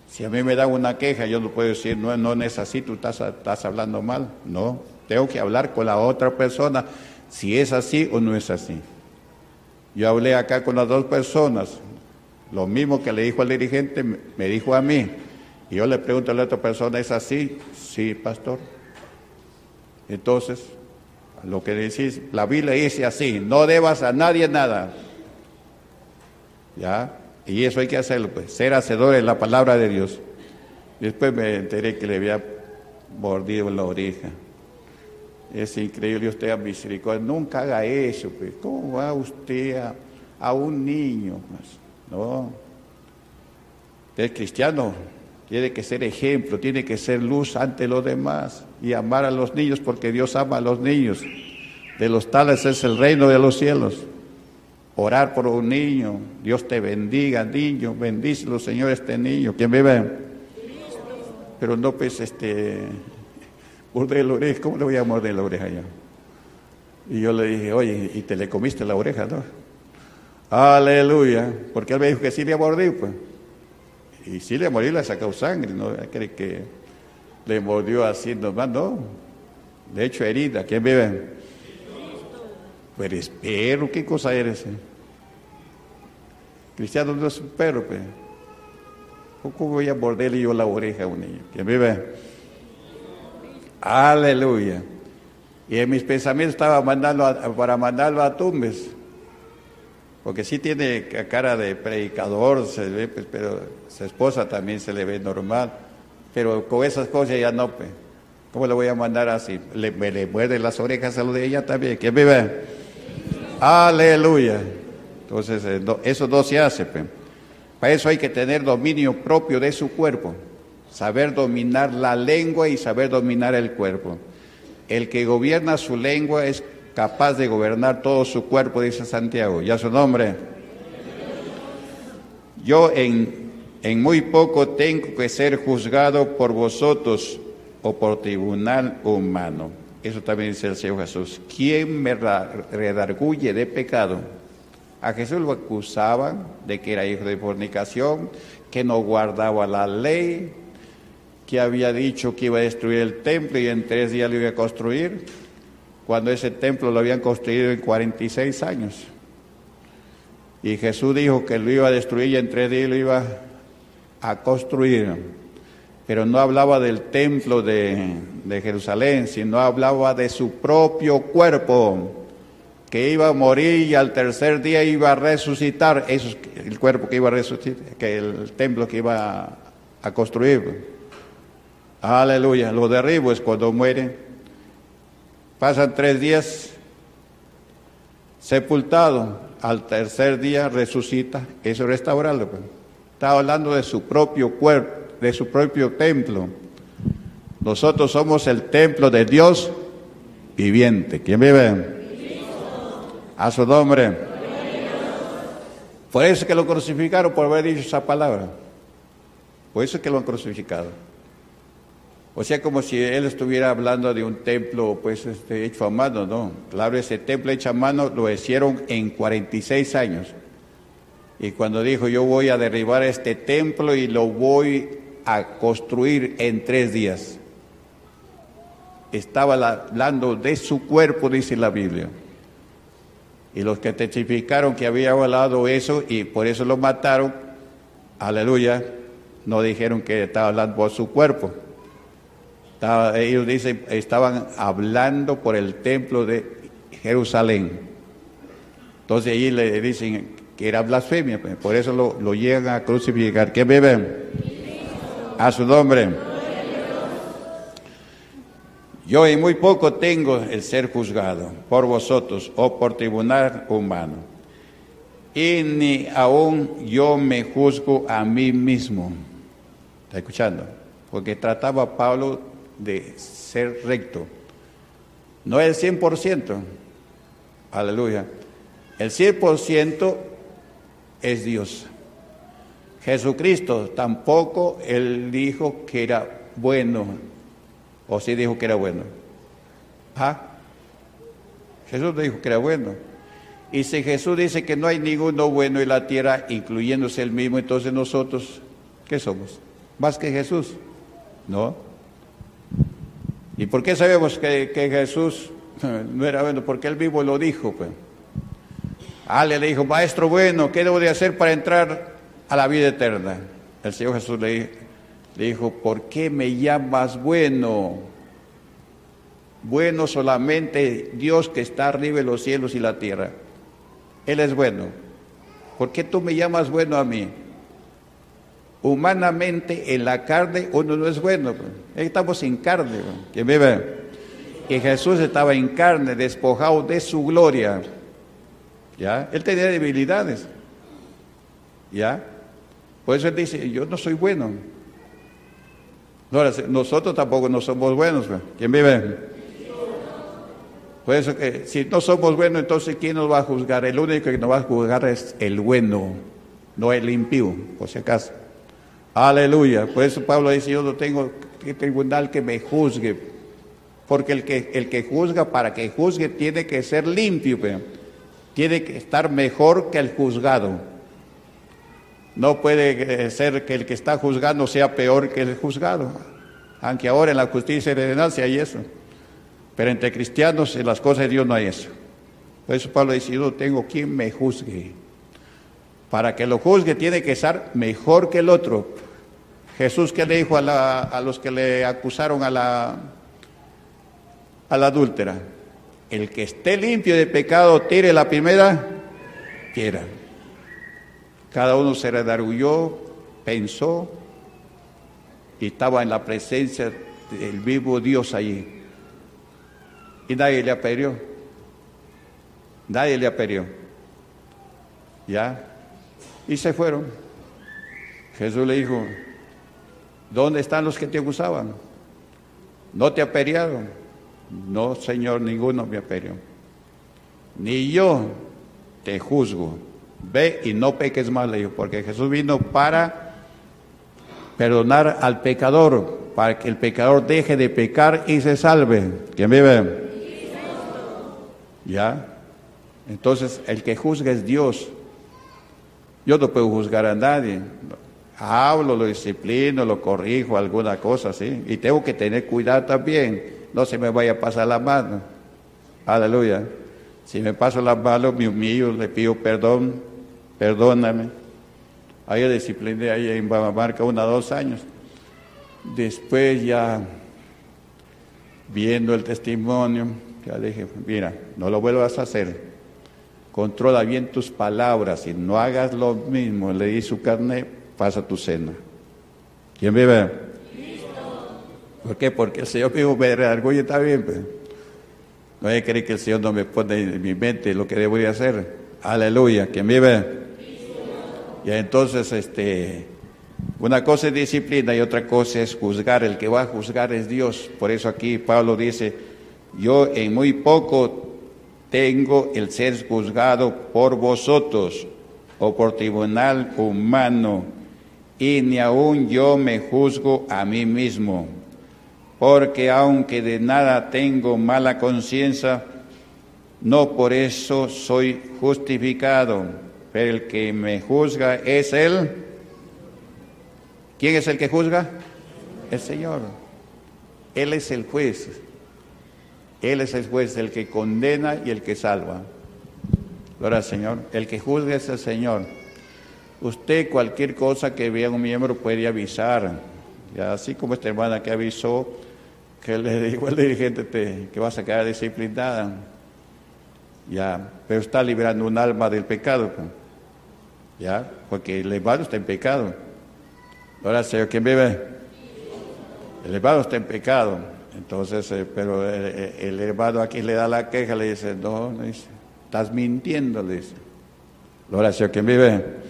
si a mí me dan una queja, yo no puedo decir, no, no tú estás, estás hablando mal. No, tengo que hablar con la otra persona si es así o no es así. Yo hablé acá con las dos personas, lo mismo que le dijo al dirigente, me dijo a mí. Y yo le pregunto a la otra persona, ¿es así? Sí, pastor. Entonces, lo que decís, la Biblia dice así, no debas a nadie nada. ¿Ya? Y eso hay que hacerlo, pues, ser hacedor en la palabra de Dios. Después me enteré que le había mordido la oreja. Es increíble, usted a misericordia. Nunca haga eso, pues. ¿Cómo va usted a, un niño? Pues? No. es cristiano, tiene que ser ejemplo, tiene que ser luz ante los demás y amar a los niños porque Dios ama a los niños. De los tales es el reino de los cielos. Orar por un niño, Dios te bendiga, niño, bendícelo, Señor, este niño. ¿Quién vive? Pero no, pues, este, morder la oreja, ¿cómo le voy a morder la oreja yo? Y yo le dije, oye, ¿y te le comiste la oreja, no? Aleluya, porque él me dijo que sí le mordido, pues. Y si le murió, le sacó sangre, no cree que le mordió así nomás, no. De hecho, herida, ¿quién vive? Pero es perro, ¿qué cosa eres? Eh? Cristiano no es un perro, pues. ¿Cómo voy a morderle yo la oreja a un niño? ¿Quién vive? Aleluya. Y en mis pensamientos estaba mandando para mandarlo a Tumbes porque sí tiene cara de predicador, se ve, pues, pero su esposa también se le ve normal, pero con esas cosas ya no, pues. ¿cómo le voy a mandar así? Me le muerde las orejas a lo de ella también, ¿quién vive? Aleluya. Entonces, eh, eso no se hace, pues. Para eso hay que tener dominio propio de su cuerpo, saber dominar la lengua y saber dominar el cuerpo. El que gobierna su lengua es capaz de gobernar todo su cuerpo, dice Santiago, ya su nombre. Yo en, en muy poco tengo que ser juzgado por vosotros o por tribunal humano. Eso también dice el Señor Jesús. ¿Quién me redarguye de pecado? A Jesús lo acusaban de que era hijo de fornicación, que no guardaba la ley, que había dicho que iba a destruir el templo y en tres días lo iba a construir, cuando ese templo lo habían construido en 46 años. Y Jesús dijo que lo iba a destruir y en tres días lo iba a construir. Pero no hablaba del templo de, de Jerusalén, sino hablaba de su propio cuerpo que iba a morir y al tercer día iba a resucitar, eso es el cuerpo que iba a resucitar, que el templo que iba a, construir. Aleluya, lo derribo es cuando muere. Pasan tres días sepultado, al tercer día resucita, eso es restaurarlo. Pues. Está hablando de su propio cuerpo, de su propio templo. Nosotros somos el templo de Dios viviente. ¿Quién vive? A su nombre. Por eso que lo crucificaron por haber dicho esa palabra. Por eso que lo han crucificado. O sea, como si él estuviera hablando de un templo pues este, hecho a mano, no. Claro, ese templo hecho a mano lo hicieron en 46 años. Y cuando dijo, yo voy a derribar este templo y lo voy a construir en tres días. Estaba hablando de su cuerpo, dice la Biblia. Y los que testificaron que había hablado eso y por eso lo mataron, aleluya, no dijeron que estaba hablando por su cuerpo. Ellos dicen, estaban hablando por el templo de Jerusalén. Entonces allí le dicen que era blasfemia, pues, por eso lo, lo llegan a crucificar. ¿Qué beben? A su nombre. Yo en muy poco tengo el ser juzgado por vosotros o por tribunal humano. Y ni aún yo me juzgo a mí mismo. ¿Está escuchando? Porque trataba Pablo de ser recto. No el 100%. Aleluya. El 100% es Dios. Jesucristo tampoco, él dijo que era bueno ¿O sí dijo que era bueno? ¿Ah? Jesús dijo que era bueno. Y si Jesús dice que no hay ninguno bueno en la tierra, incluyéndose el mismo, entonces nosotros, ¿qué somos? ¿Más que Jesús? ¿No? ¿Y por qué sabemos que, Jesús no era bueno? Porque él mismo lo dijo. Pues. Ah, le dijo, maestro bueno, ¿qué debo de hacer para entrar a la vida eterna? El Señor Jesús le le dijo, ¿por qué me llamas bueno? Bueno solamente Dios que está arriba en los cielos y la tierra. Él es bueno. ¿Por qué tú me llamas bueno a mí? Humanamente en la carne uno no es bueno. Estamos sin carne. ¿Quién vive? Que Jesús estaba en carne, despojado de su gloria. ¿Ya? Él tenía debilidades. ¿Ya? Por eso él dice, yo no soy bueno nosotros tampoco no somos buenos. ¿Quién vive? Por eso que si no somos buenos, entonces ¿quién nos va a juzgar? El único que nos va a juzgar es el bueno, no el impío, por si acaso. Aleluya. Por eso Pablo dice, yo no tengo tribunal que me juzgue. Porque el que, el que juzga, para que juzgue, tiene que ser limpio. Tiene que estar mejor que el juzgado. No puede eh, ser que el que está juzgando sea peor que el juzgado, aunque ahora en la justicia heredal sí hay eso. Pero entre cristianos en las cosas de Dios no hay eso. Por eso Pablo dice, yo no tengo quien me juzgue. Para que lo juzgue tiene que estar mejor que el otro. Jesús que le dijo a, los que le acusaron a la, adúltera, el que esté limpio de pecado tire la primera piedra. Cada uno se redarguyó, pensó y estaba en la presencia del vivo Dios allí. Y nadie le aperió. Nadie le aperió. ¿Ya? Y se fueron. Jesús le dijo, ¿dónde están los que te acusaban? ¿No te aperiaron? No, Señor, ninguno me aperió. Ni yo te juzgo Ve y no peques más, le dijo, porque Jesús vino para perdonar al pecador, para que el pecador deje de pecar y se salve. ¿Quién vive? ¿Ya? Entonces, el que juzga es Dios. Yo no puedo juzgar a nadie. Hablo, lo disciplino, lo corrijo, alguna cosa así. Y tengo que tener cuidado también, no se me vaya a pasar la mano. Aleluya. Si me paso la mano, me humillo, le pido perdón, perdóname. Ahí discipliné ahí en Bamamarca una dos años. Después ya viendo el testimonio, ya dije, mira, no lo vuelvas a hacer. Controla bien tus palabras y no hagas lo mismo. Le di su carne, pasa tu cena. ¿Quién vive? ¿Por qué? Porque el Señor mismo me redarguye también. Pues. No hay que creer que el Señor no me pone en mi mente lo que debo hacer. Aleluya. ¿Quién vive? Y entonces, este, una cosa es disciplina y otra cosa es juzgar. El que va a juzgar es Dios. Por eso aquí Pablo dice, yo en muy poco tengo el ser juzgado por vosotros o por tribunal humano, y ni aun yo me juzgo a mí mismo, porque aunque de nada tengo mala conciencia, no por eso soy justificado, pero el que me juzga es Él. ¿Quién es el que juzga? El Señor. Él es el juez. Él es el juez, el que condena y el que salva. Gloria al Señor. El que juzga es el Señor. Usted cualquier cosa que vea un miembro puede avisar. Ya, así como esta hermana que avisó que le dijo al dirigente que va a sacar disciplinada. Ya, pero está liberando un alma del pecado. Pues. Ya, porque el hermano está en pecado. Ahora, Señor, ¿quién vive? El hermano está en pecado. Entonces, eh, pero el, eh, eh, el, hermano aquí le da la queja, le dice, no, dice, estás mintiendo, le dice. La Señor, ¿quién vive?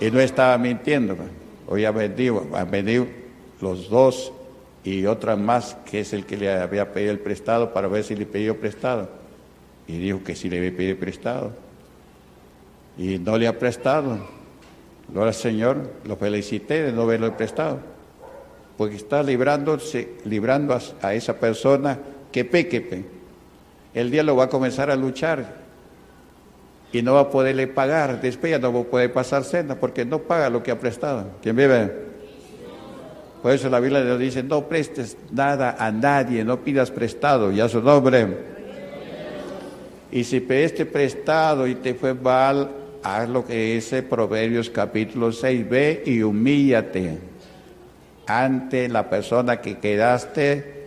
Y no estaba mintiendo. Pues. Hoy ha venido, han venido los dos y otra más, que es el que le había pedido el prestado para ver si le pidió prestado. Y dijo que sí le había pedido prestado. Y no le ha prestado. Gloria Señor, lo felicité de no haberlo prestado porque está librándose, librando a, esa persona que peque. El día lo va a comenzar a luchar y no va a poderle pagar. Después ya no va a poder pasar cena porque no paga lo que ha prestado. ¿Quién vive? Por eso la Biblia nos dice, no prestes nada a nadie, no pidas prestado, ya su nombre. Y si pediste prestado y te fue mal, haz lo que dice Proverbios capítulo 6, ve y humíllate ante la persona que quedaste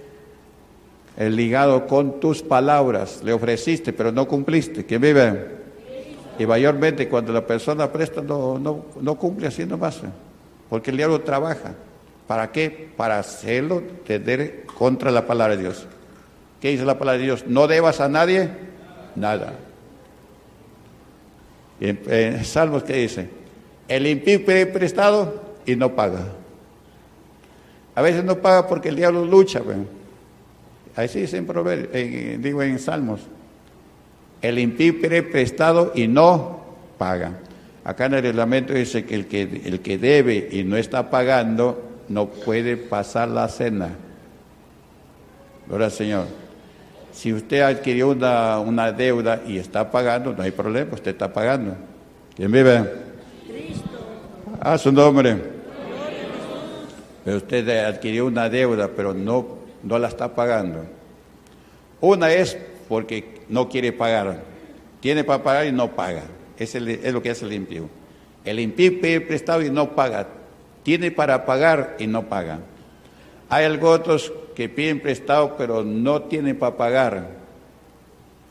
ligado con tus palabras, le ofreciste, pero no cumpliste. ¿Quién vive? Y mayormente cuando la persona presta no, no, no cumple así nomás, porque el diablo trabaja. ¿Para qué? Para hacerlo tener contra la palabra de Dios. ¿Qué dice la palabra de Dios? No debas a nadie nada. En, Salmos, ¿qué dice? El impío pide prestado y no paga. A veces no paga porque el diablo lucha. Pues. Así dice en, digo en Salmos. El impío pide prestado y no paga. Acá en el reglamento dice que el que, el que debe y no está pagando no puede pasar la cena. Gloria Señor. Si usted adquirió una, una, deuda y está pagando, no hay problema, usted está pagando. ¿Quién vive? Cristo. Ah, su nombre. Pero usted adquirió una deuda, pero no, no la está pagando. Una es porque no quiere pagar. Tiene para pagar y no paga. Es, es lo que hace el impío. El impío pide prestado y no paga. Tiene para pagar y no paga. Hay otros que piden prestado pero no tienen para pagar.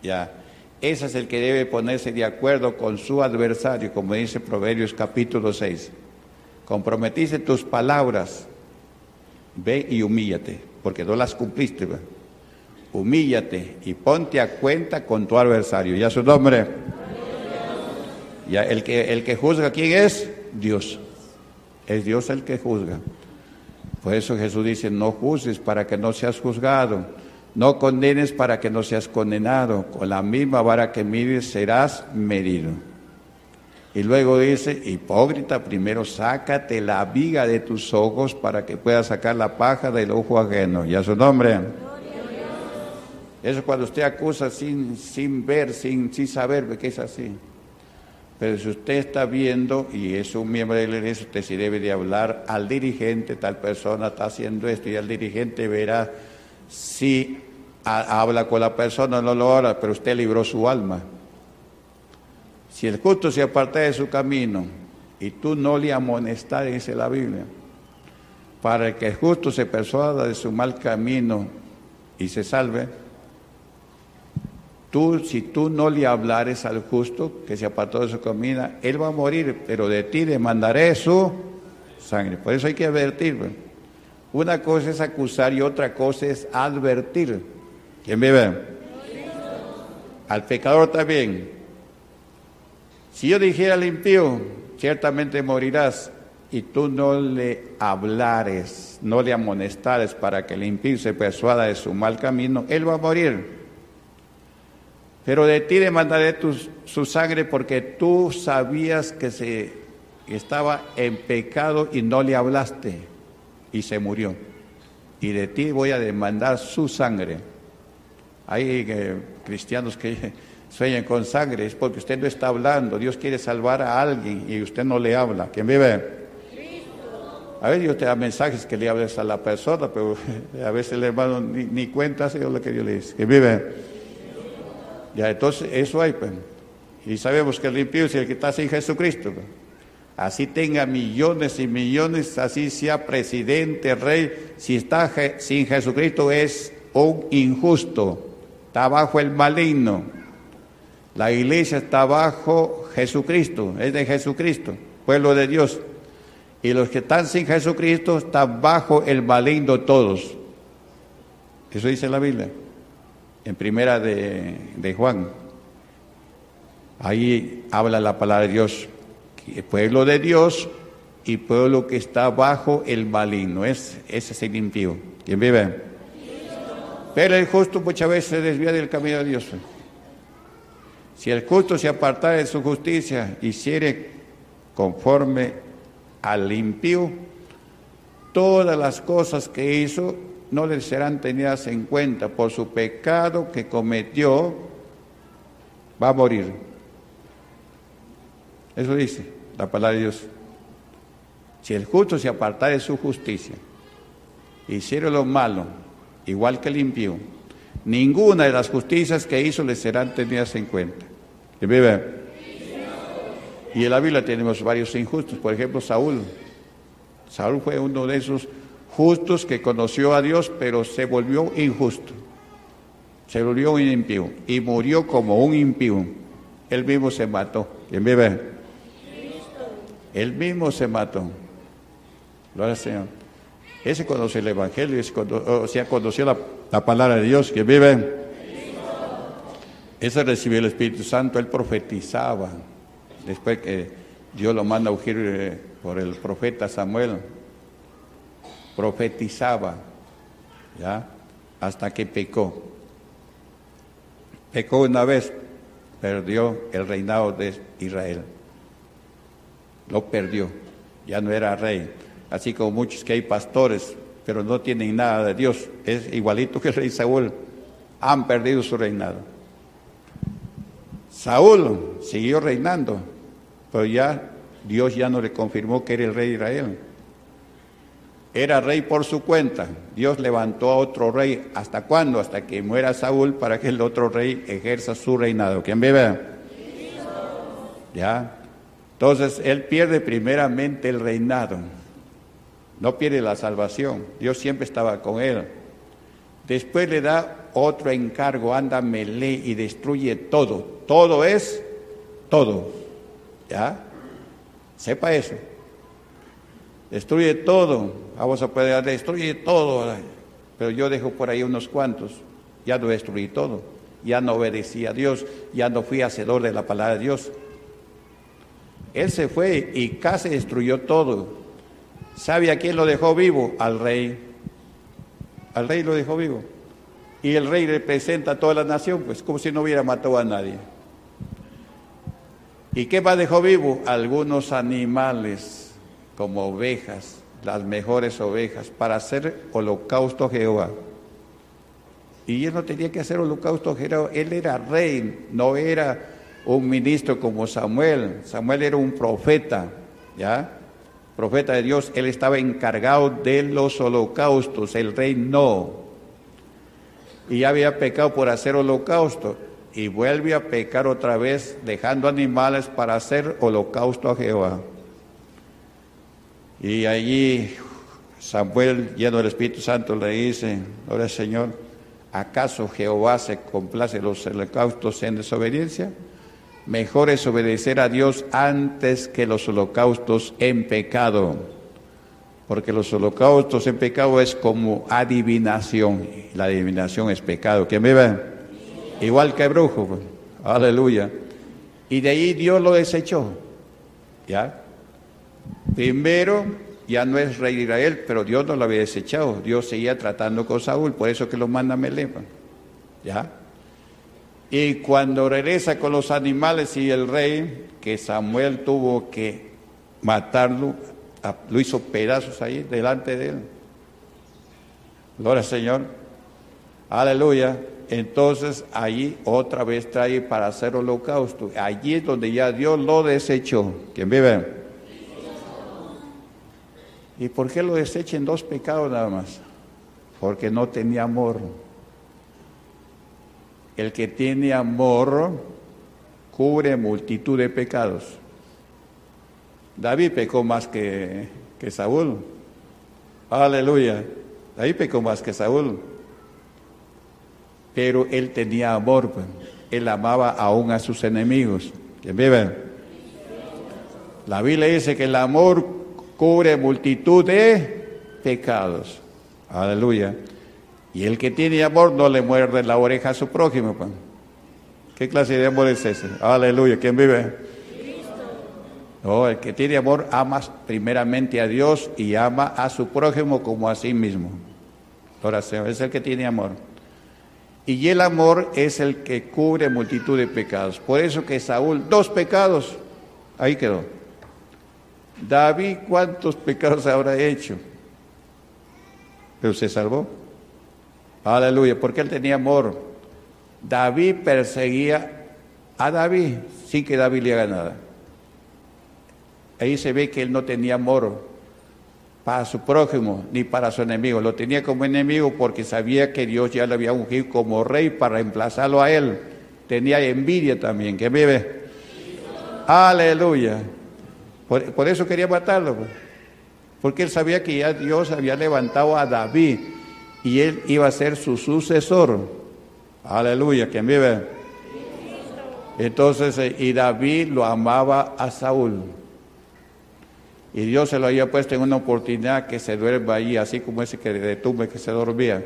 Ya. Ese es el que debe ponerse de acuerdo con su adversario, como dice Proverbios capítulo 6. Comprometiste tus palabras ve y humíllate, porque no las cumpliste. Humíllate y ponte a cuenta con tu adversario. ¿Ya su nombre? Ya el que, el que juzga, ¿quién es? Dios. Es Dios el que juzga. Por eso Jesús dice, no juzgues para que no seas juzgado, no condenes para que no seas condenado, con la misma vara que mides serás medido. Y luego dice, hipócrita, primero sácate la viga de tus ojos para que puedas sacar la paja del ojo ajeno. ¿Y a su nombre? Eso cuando usted acusa sin, sin ver, sin, sin saber que es así. Pero si usted está viendo y es un miembro de la iglesia, usted sí debe de hablar al dirigente, tal persona está haciendo esto y el dirigente verá si habla con la persona, no lo habla, pero usted libró su alma. Si el justo se aparta de su camino y tú no le amonestas, dice la Biblia, para que el justo se persuada de su mal camino y se salve, tú, si tú no le hablares al justo que se apartó de su camino, él va a morir, pero de ti demandaré su sangre. Por eso hay que advertir. Una cosa es acusar y otra cosa es advertir. ¿Quién vive? Al pecador también. Si yo dijera al impío, ciertamente morirás, y tú no le hablares, no le amonestares para que el impío se persuada de su mal camino, él va a morir. Pero de ti demandaré tu, su sangre porque tú sabías que se estaba en pecado y no le hablaste y se murió. Y de ti voy a demandar su sangre. Hay eh, cristianos que sueñan con sangre, es porque usted no está hablando. Dios quiere salvar a alguien y usted no le habla. ¿Quién vive? A veces Dios te da mensajes que le hables a la persona, pero a veces el hermano ni, ni cuenta hace lo que Dios le dice. Que vive. Ya, entonces eso hay. Pues. Y sabemos que el impío es el que está sin Jesucristo. Pues. Así tenga millones y millones, así sea presidente, rey, si está sin Jesucristo es un injusto, está bajo el maligno. La iglesia está bajo Jesucristo, es de Jesucristo, pueblo de Dios. Y los que están sin Jesucristo están bajo el maligno todos. Eso dice la Biblia, en primera de, Juan. Ahí habla la palabra de Dios. pueblo de Dios y pueblo que está bajo el maligno. Es, ese es el impío. ¿Quién vive? Pero el justo muchas veces se desvía del camino de Dios. Si el justo se apartara de su justicia, hiciere conforme al impío, todas las cosas que hizo no le serán tenidas en cuenta por su pecado que cometió, va a morir. Eso dice la palabra de Dios. Si el justo se aparta de su justicia, hiciera lo malo, igual que el impío, ninguna de las justicias que hizo le serán tenidas en cuenta. Y en la Biblia tenemos varios injustos, por ejemplo Saúl. Saúl fue uno de esos justos que conoció a Dios, pero se volvió injusto. Se volvió un impío y murió como un impío. Él mismo se mató. ¿Quién vive? Él mismo se mató. Gloria al Señor. Ese conoció el Evangelio, o sea, conoció la, la palabra de Dios. ¿Quién vive? Ese recibió el Espíritu Santo, él profetizaba después que Dios lo manda a ungir eh, por el profeta Samuel, profetizaba, ¿ya? Hasta que pecó. Pecó una vez, perdió el reinado de Israel. Lo perdió, ya no era rey. Así como muchos que hay pastores, pero no tienen nada de Dios. Es igualito que el rey Saúl. Han perdido su reinado. Saúl siguió reinando, pero ya Dios ya no le confirmó que era el rey de Israel. Era rey por su cuenta. Dios levantó a otro rey. ¿Hasta cuándo? Hasta que muera Saúl para que el otro rey ejerza su reinado. ¿Quién vive? ¿Ya? Entonces, él pierde primeramente el reinado. No pierde la salvación. Dios siempre estaba con él. Después le da otro encargo. Anda, mele y destruye todo. Todo es todo. ¿Ya? Sepa eso. Destruye todo. Vamos a poder destruye todo. Pero yo dejo por ahí unos cuantos. Ya no destruí todo. Ya no obedecí a Dios. Ya no fui hacedor de la palabra de Dios. Él se fue y casi destruyó todo. ¿Sabe a quién lo dejó vivo? Al rey. Al rey lo dejó vivo. Y el rey representa a toda la nación, pues como si no hubiera matado a nadie. ¿Y qué más dejó vivo? Algunos animales como ovejas, las mejores ovejas, para hacer holocausto a Jehová. Y él no tenía que hacer holocausto a Jehová, él era rey, no era un ministro como Samuel. Samuel era un profeta, ¿ya? Profeta de Dios, él estaba encargado de los holocaustos, el rey no. Y ya había pecado por hacer holocausto y vuelve a pecar otra vez dejando animales para hacer holocausto a Jehová. Y allí Samuel, lleno del Espíritu Santo, le dice, ahora Señor, ¿acaso Jehová se complace los holocaustos en desobediencia? Mejor es obedecer a Dios antes que los holocaustos en pecado, porque los holocaustos en pecado es como adivinación, la adivinación es pecado. ¿Quién me ve? Igual que brujo, pues. aleluya. Y de ahí Dios lo desechó, ¿ya? Primero ya no es rey de Israel, pero Dios no lo había desechado. Dios seguía tratando con Saúl, por eso que lo manda a Melema. ¿Ya? Y cuando regresa con los animales y el rey, que Samuel tuvo que matarlo, lo hizo pedazos ahí delante de él. Gloria al Señor. Aleluya. Entonces allí otra vez trae para hacer holocausto. Allí es donde ya Dios lo desechó. ¿Quién vive? ¿Y por qué lo desecha en dos pecados nada más? Porque no tenía amor. El que tiene amor cubre multitud de pecados. David pecó más que, que Saúl. Aleluya. David pecó más que Saúl. Pero él tenía amor. Pues. Él amaba aún a sus enemigos. ¿Quién vive? La Biblia dice que el amor cubre multitud de pecados. Aleluya. Y el que tiene amor no le muerde la oreja a su prójimo. Pues. ¿Qué clase de amor es ese? Aleluya. ¿Quién vive? No, el que tiene amor ama primeramente a Dios y ama a su prójimo como a sí mismo. Oración, es el que tiene amor. Y el amor es el que cubre multitud de pecados. Por eso que Saúl, dos pecados, ahí quedó. David, ¿cuántos pecados habrá hecho? Pero se salvó. Aleluya, porque él tenía amor. David perseguía a David sin que David le haga nada. Ahí se ve que él no tenía amor para su prójimo ni para su enemigo. Lo tenía como enemigo porque sabía que Dios ya le había ungido como rey para reemplazarlo a él. Tenía envidia también, que vive. Aleluya. Por, eso quería matarlo, pues. porque él sabía que ya Dios había levantado a David y él iba a ser su sucesor. Aleluya, quien vive. Entonces, eh, y David lo amaba a Saúl. Y Dios se lo había puesto en una oportunidad que se duerma ahí, así como ese que de tumba que se dormía.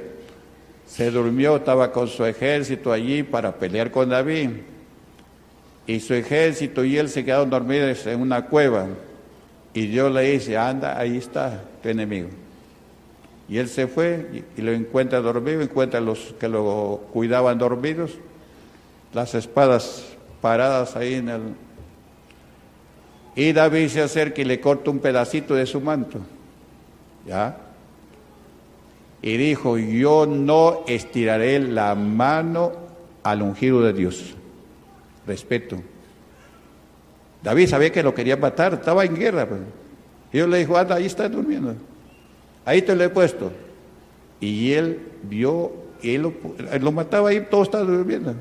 Se durmió, estaba con su ejército allí para pelear con David y su ejército y él se quedaron dormidos en una cueva. Y Dios le dice, anda, ahí está tu enemigo. Y él se fue y, lo encuentra dormido, encuentra a los que lo cuidaban dormidos, las espadas paradas ahí en el... Y David se acerca y le corta un pedacito de su manto. ¿Ya? Y dijo, yo no estiraré la mano al ungido de Dios respeto. David sabía que lo quería matar, estaba en guerra. Pues. Y Dios le dijo, anda, ahí está durmiendo. Ahí te lo he puesto. Y él vio, él lo, lo mataba ahí, todo estaba durmiendo.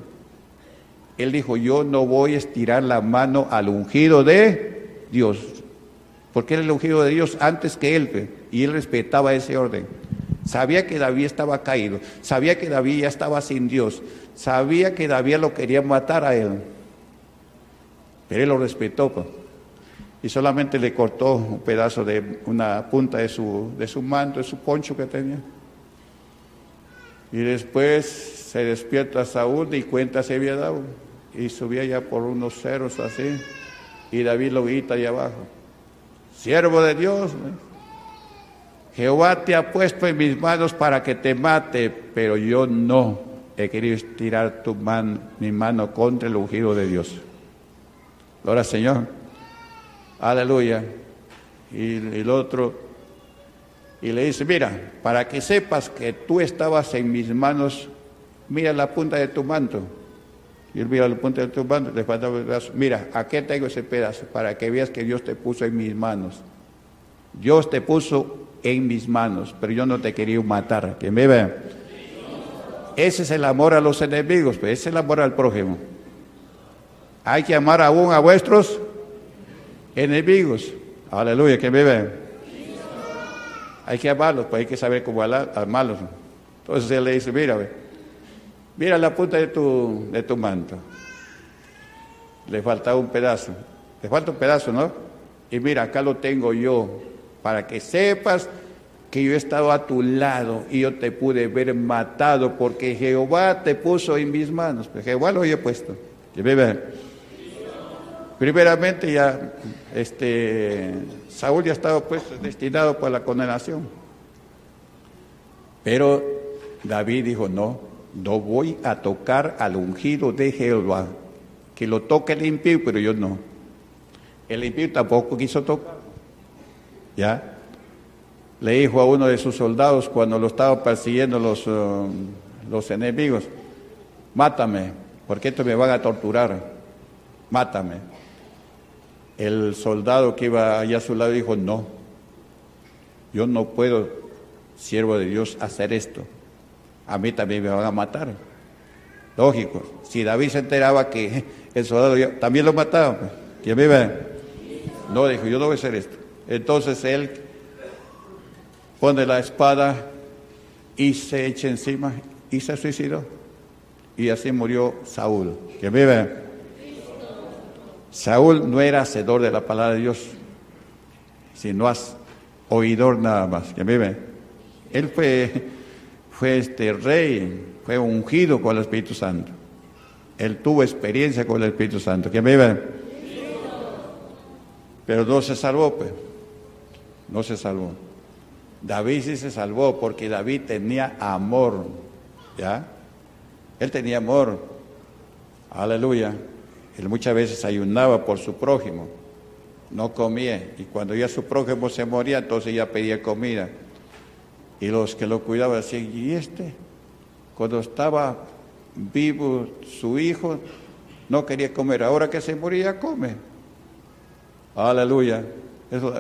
Él dijo, yo no voy a estirar la mano al ungido de Dios. Porque era el ungido de Dios antes que él. Y él respetaba ese orden. Sabía que David estaba caído. Sabía que David ya estaba sin Dios. Sabía que David lo quería matar a él. Pero él lo respetó pues. y solamente le cortó un pedazo de una punta de su, de su manto, de su poncho que tenía. Y después se despierta Saúl y cuenta se había dado. Y subía ya por unos ceros así. Y David lo grita allá abajo. Siervo de Dios. Jehová te ha puesto en mis manos para que te mate, pero yo no he querido estirar tu mi mano contra el ungido de Dios. Ahora, Señor. Aleluya. Y el otro, y le dice, mira, para que sepas que tú estabas en mis manos, mira la punta de tu manto. Y él mira la punta de tu mano, le faltaba el pedazo. Mira, aquí tengo ese pedazo para que veas que Dios te puso en mis manos. Dios te puso en mis manos, pero yo no te quería matar. Que me vean. Ese es el amor a los enemigos, pues, ese es el amor al prójimo. Hay que amar aún a vuestros enemigos. Aleluya, que me vean. Hay que amarlos, pues hay que saber cómo amarlos. Entonces él le dice, mira, mira la punta de tu, de tu manto. Le faltaba un pedazo. Le falta un pedazo, ¿no? Y mira, acá lo tengo yo, para que sepas que yo he estado a tu lado y yo te pude ver matado porque Jehová te puso en mis manos. Jehová lo había puesto. Primeramente ya este, Saúl ya estaba puesto, destinado para la condenación. Pero David dijo, no, no voy a tocar al ungido de Jehová. Que lo toque el impío, pero yo no. El impío tampoco quiso tocar. ¿Ya? Le dijo a uno de sus soldados cuando lo estaban persiguiendo los, uh, los enemigos, mátame, porque esto me van a torturar, mátame. El soldado que iba allá a su lado dijo, no, yo no puedo, siervo de Dios, hacer esto. A mí también me van a matar. Lógico, si David se enteraba que el soldado también lo mataba, pues, que me No, dijo, yo no voy a hacer esto. Entonces él pone la espada y se echa encima y se suicidó. Y así murió Saúl. Que vive. Saúl no era hacedor de la palabra de Dios, sino oidor nada más. Que vive. Él fue, fue este rey, fue ungido con el Espíritu Santo. Él tuvo experiencia con el Espíritu Santo. Que vive. Pero no se salvó, pues. No se salvó. David sí se salvó porque David tenía amor, ¿ya? Él tenía amor, aleluya. Él muchas veces ayunaba por su prójimo, no comía, y cuando ya su prójimo se moría, entonces ya pedía comida. Y los que lo cuidaban decían, ¿y este? Cuando estaba vivo su hijo, no quería comer, ahora que se moría, come. Aleluya. Eso,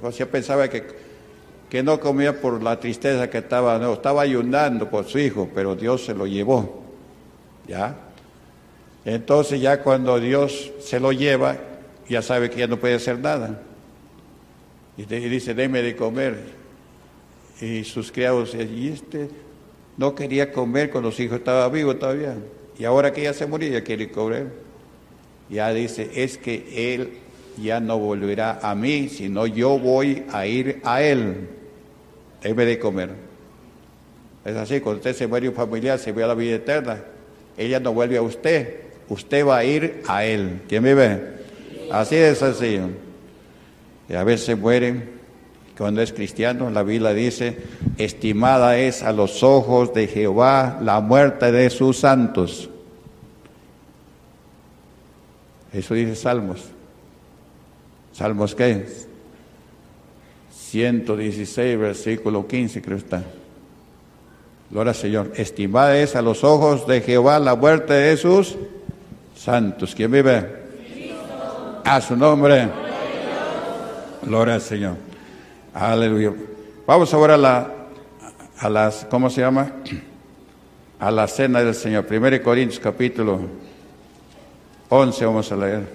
pues, pensaba que que no comía por la tristeza que estaba, no, estaba ayunando por su hijo, pero Dios se lo llevó. ¿Ya? Entonces ya cuando Dios se lo lleva, ya sabe que ya no puede hacer nada. Y, dice, deme de comer. Y sus criados, y este no quería comer cuando su hijo estaba vivo todavía. Y ahora que ya se murió, ya quiere comer. Ya dice, es que él ya no volverá a mí, sino yo voy a ir a él debe de comer. Es así, cuando usted se muere un familiar, se ve a la vida eterna, ella no vuelve a usted, usted va a ir a él. ¿Quién me ve? Así es así. Y a veces mueren, cuando es cristiano, la Biblia dice, estimada es a los ojos de Jehová la muerte de sus santos. Eso dice Salmos. ¿Salmos qué? 116, versículo 15, creo está. Gloria al Señor. Estimada es a los ojos de Jehová la muerte de sus santos. ¿Quién vive? A su nombre. Gloria al Señor. Aleluya. Vamos ahora a la, a las, ¿cómo se llama? A la cena del Señor. 1 Corintios capítulo 11 vamos a leer.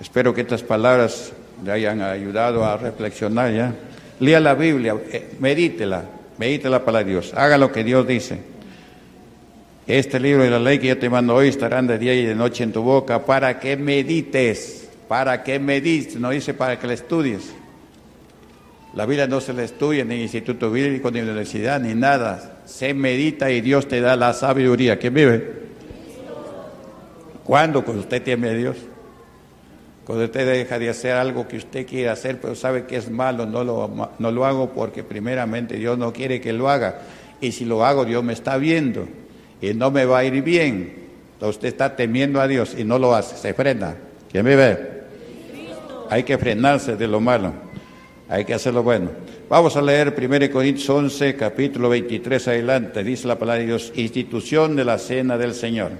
Espero que estas palabras le hayan ayudado a reflexionar ya. Lea la Biblia, eh, medítela, medite la palabra de Dios, haga lo que Dios dice. Este libro de la ley que yo te mando hoy estarán de día y de noche en tu boca para que medites, para que medites, no dice para que la estudies. La Biblia no se la estudia ni en instituto bíblico, ni universidad, ni nada. Se medita y Dios te da la sabiduría. ¿Quién vive? ¿Cuándo? Cuando usted tiene a Dios. Cuando usted deja de hacer algo que usted quiere hacer, pero sabe que es malo, no lo, no lo hago porque primeramente Dios no quiere que lo haga. Y si lo hago, Dios me está viendo y no me va a ir bien. Usted está temiendo a Dios y no lo hace, se frena. ¿Quién me ve? Hay que frenarse de lo malo, hay que hacer lo bueno. Vamos a leer 1 Corintios 11, capítulo 23 adelante. Dice la palabra de Dios, institución de la cena del Señor.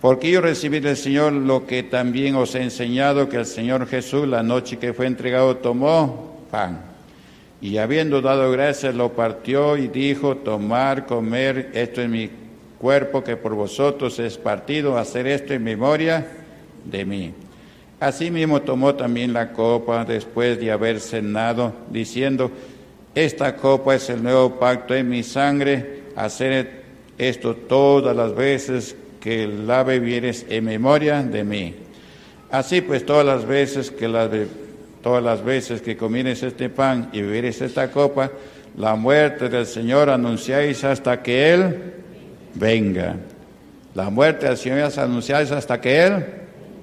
Porque yo recibí del Señor lo que también os he enseñado, que el Señor Jesús, la noche que fue entregado, tomó pan. Y habiendo dado gracias, lo partió y dijo, tomar, comer, esto es mi cuerpo que por vosotros es partido, hacer esto en memoria de mí. Asimismo tomó también la copa después de haber cenado, diciendo, esta copa es el nuevo pacto en mi sangre, hacer esto todas las veces que la bebieres en memoria de mí. Así pues, todas las veces que la, todas las veces que comieres este pan y bebieres esta copa, la muerte del Señor anunciáis hasta que Él venga. La muerte del Señor anunciáis hasta que Él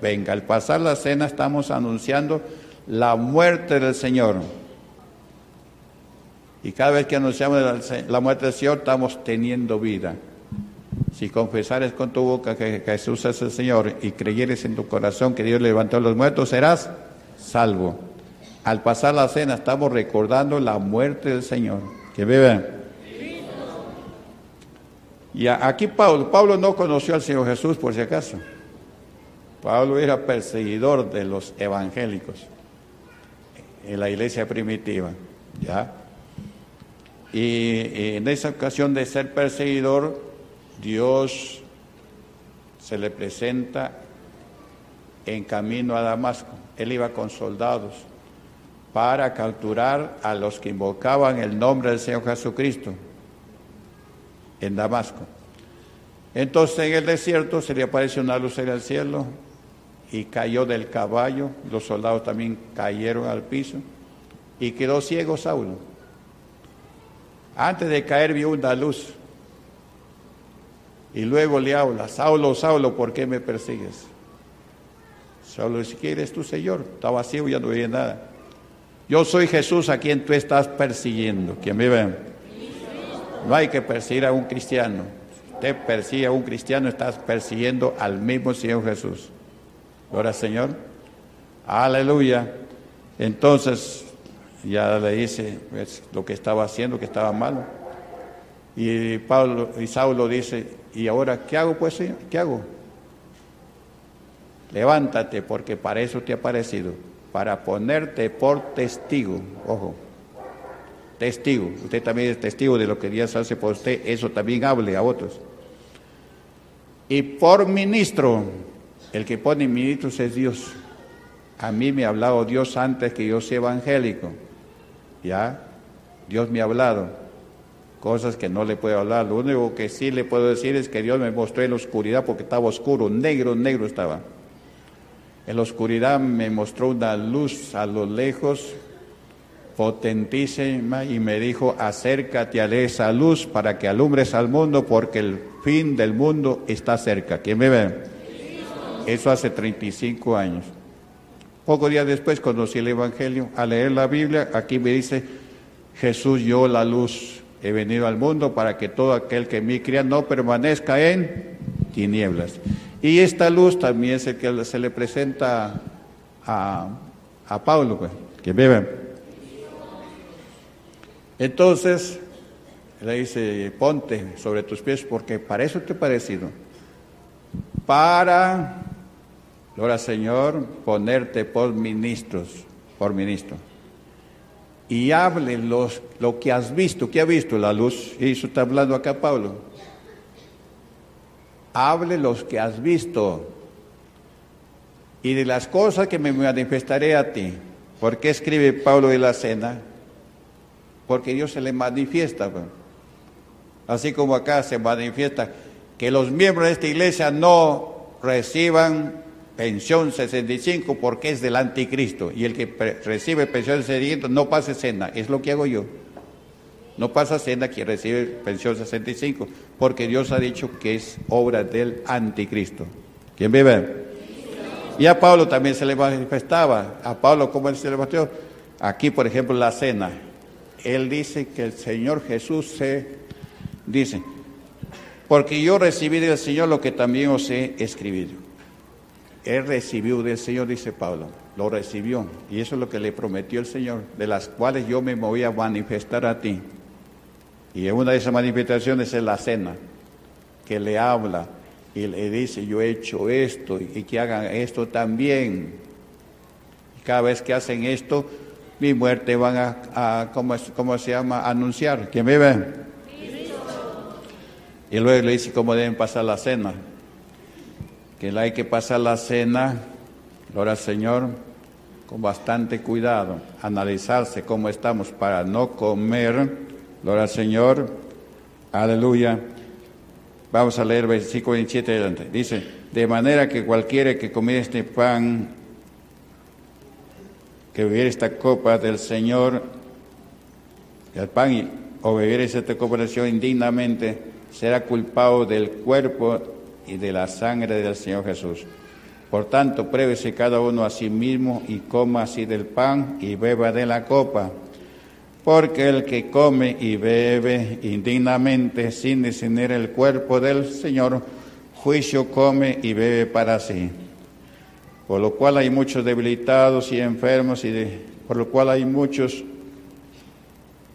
venga. Al pasar la cena estamos anunciando la muerte del Señor. Y cada vez que anunciamos la muerte del Señor estamos teniendo vida. Si confesares con tu boca que Jesús es el Señor y creyeres en tu corazón que Dios levantó a los muertos, serás salvo. Al pasar la cena estamos recordando la muerte del Señor. Que vive. Y aquí Pablo, Pablo no conoció al Señor Jesús por si acaso. Pablo era perseguidor de los evangélicos en la iglesia primitiva, ¿ya? Y en esa ocasión de ser perseguidor, Dios se le presenta en camino a Damasco. Él iba con soldados para capturar a los que invocaban el nombre del Señor Jesucristo en Damasco. Entonces en el desierto se le apareció una luz en el cielo y cayó del caballo, los soldados también cayeron al piso y quedó ciego Saulo. Antes de caer vio una luz y luego le habla, Saulo, Saulo, ¿por qué me persigues? Saulo dice, ¿quién eres tú, Señor? Estaba ciego, ya no veía nada. Yo soy Jesús a quien tú estás persiguiendo. ¿Quién me ve? No hay que perseguir a un cristiano. usted persigue a un cristiano, estás persiguiendo al mismo Señor Jesús. Ahora, Señor. Aleluya. Entonces, ya le dice pues, lo que estaba haciendo, que estaba malo. Y Pablo y Saulo dice, ¿y ahora qué hago pues, Señor? ¿Qué hago? Levántate porque para eso te ha parecido, para ponerte por testigo, ojo, testigo, usted también es testigo de lo que Dios hace por usted, eso también hable a otros. Y por ministro, el que pone ministros es Dios. A mí me ha hablado Dios antes que yo sea evangélico. ¿Ya? Dios me ha hablado cosas que no le puedo hablar. Lo único que sí le puedo decir es que Dios me mostró en la oscuridad porque estaba oscuro, negro, negro estaba. En la oscuridad me mostró una luz a lo lejos, potentísima, y me dijo, acércate a esa luz para que alumbres al mundo porque el fin del mundo está cerca. ¿Quién me ve? Eso hace 35 años. Pocos días después conocí el Evangelio. Al leer la Biblia, aquí me dice, Jesús yo la luz. He venido al mundo para que todo aquel que en mí crea no permanezca en tinieblas. Y esta luz también es el que se le presenta a, a Pablo, pues, que bebe. Entonces, le dice, ponte sobre tus pies porque para eso te he parecido. Para Ahora, Señor, ponerte por ministros, por ministro. Y hable los, lo que has visto. ¿Qué ha visto la luz? Y eso está hablando acá Pablo. Hable los que has visto. Y de las cosas que me manifestaré a ti. ¿Por qué escribe Pablo de la cena? Porque Dios se le manifiesta. Pues. Así como acá se manifiesta que los miembros de esta iglesia no reciban pensión 65 porque es del anticristo y el que recibe pensión 65 no pasa cena, es lo que hago yo. No pasa cena quien recibe pensión 65 porque Dios ha dicho que es obra del anticristo. ¿Quién vive? Y a Pablo también se le manifestaba. A Pablo, ¿cómo él se le manifestó? Aquí, por ejemplo, la cena. Él dice que el Señor Jesús se dice, porque yo recibí del Señor lo que también os he escribido. Él recibió del Señor, dice Pablo, lo recibió. Y eso es lo que le prometió el Señor, de las cuales yo me voy a manifestar a ti. Y una de esas manifestaciones es la cena, que le habla y le dice, yo he hecho esto y que hagan esto también. Y cada vez que hacen esto, mi muerte van a, a ¿cómo, se llama? anunciar. ¿Quién vive? Y luego le dice cómo deben pasar la cena. Que hay que pasar la cena, gloria al Señor, con bastante cuidado, analizarse cómo estamos para no comer, gloria al Señor, aleluya. Vamos a leer versículo 27 adelante. Dice, de manera que cualquiera que comiera este pan, que bebiera esta copa del Señor, el pan o bebiera esta copa del Señor indignamente, será culpado del cuerpo y de la sangre del Señor Jesús. Por tanto, pruébese cada uno a sí mismo y coma así del pan y beba de la copa. Porque el que come y bebe indignamente sin discernir el cuerpo del Señor, juicio come y bebe para sí. Por lo cual hay muchos debilitados y enfermos y por lo cual hay muchos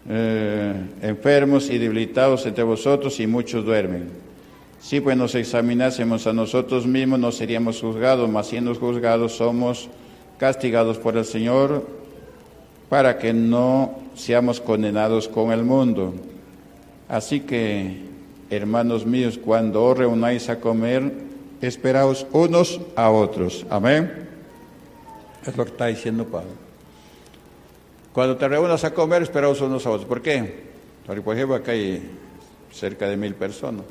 eh, enfermos y debilitados entre vosotros y muchos duermen. Si pues nos examinásemos a nosotros mismos, no seríamos juzgados, mas siendo juzgados somos castigados por el Señor para que no seamos condenados con el mundo. Así que, hermanos míos, cuando os reunáis a comer, esperaos unos a otros. Amén. Es lo que está diciendo Pablo. Cuando te reúnas a comer, esperaos unos a otros. ¿Por qué? Por ejemplo, acá hay cerca de mil personas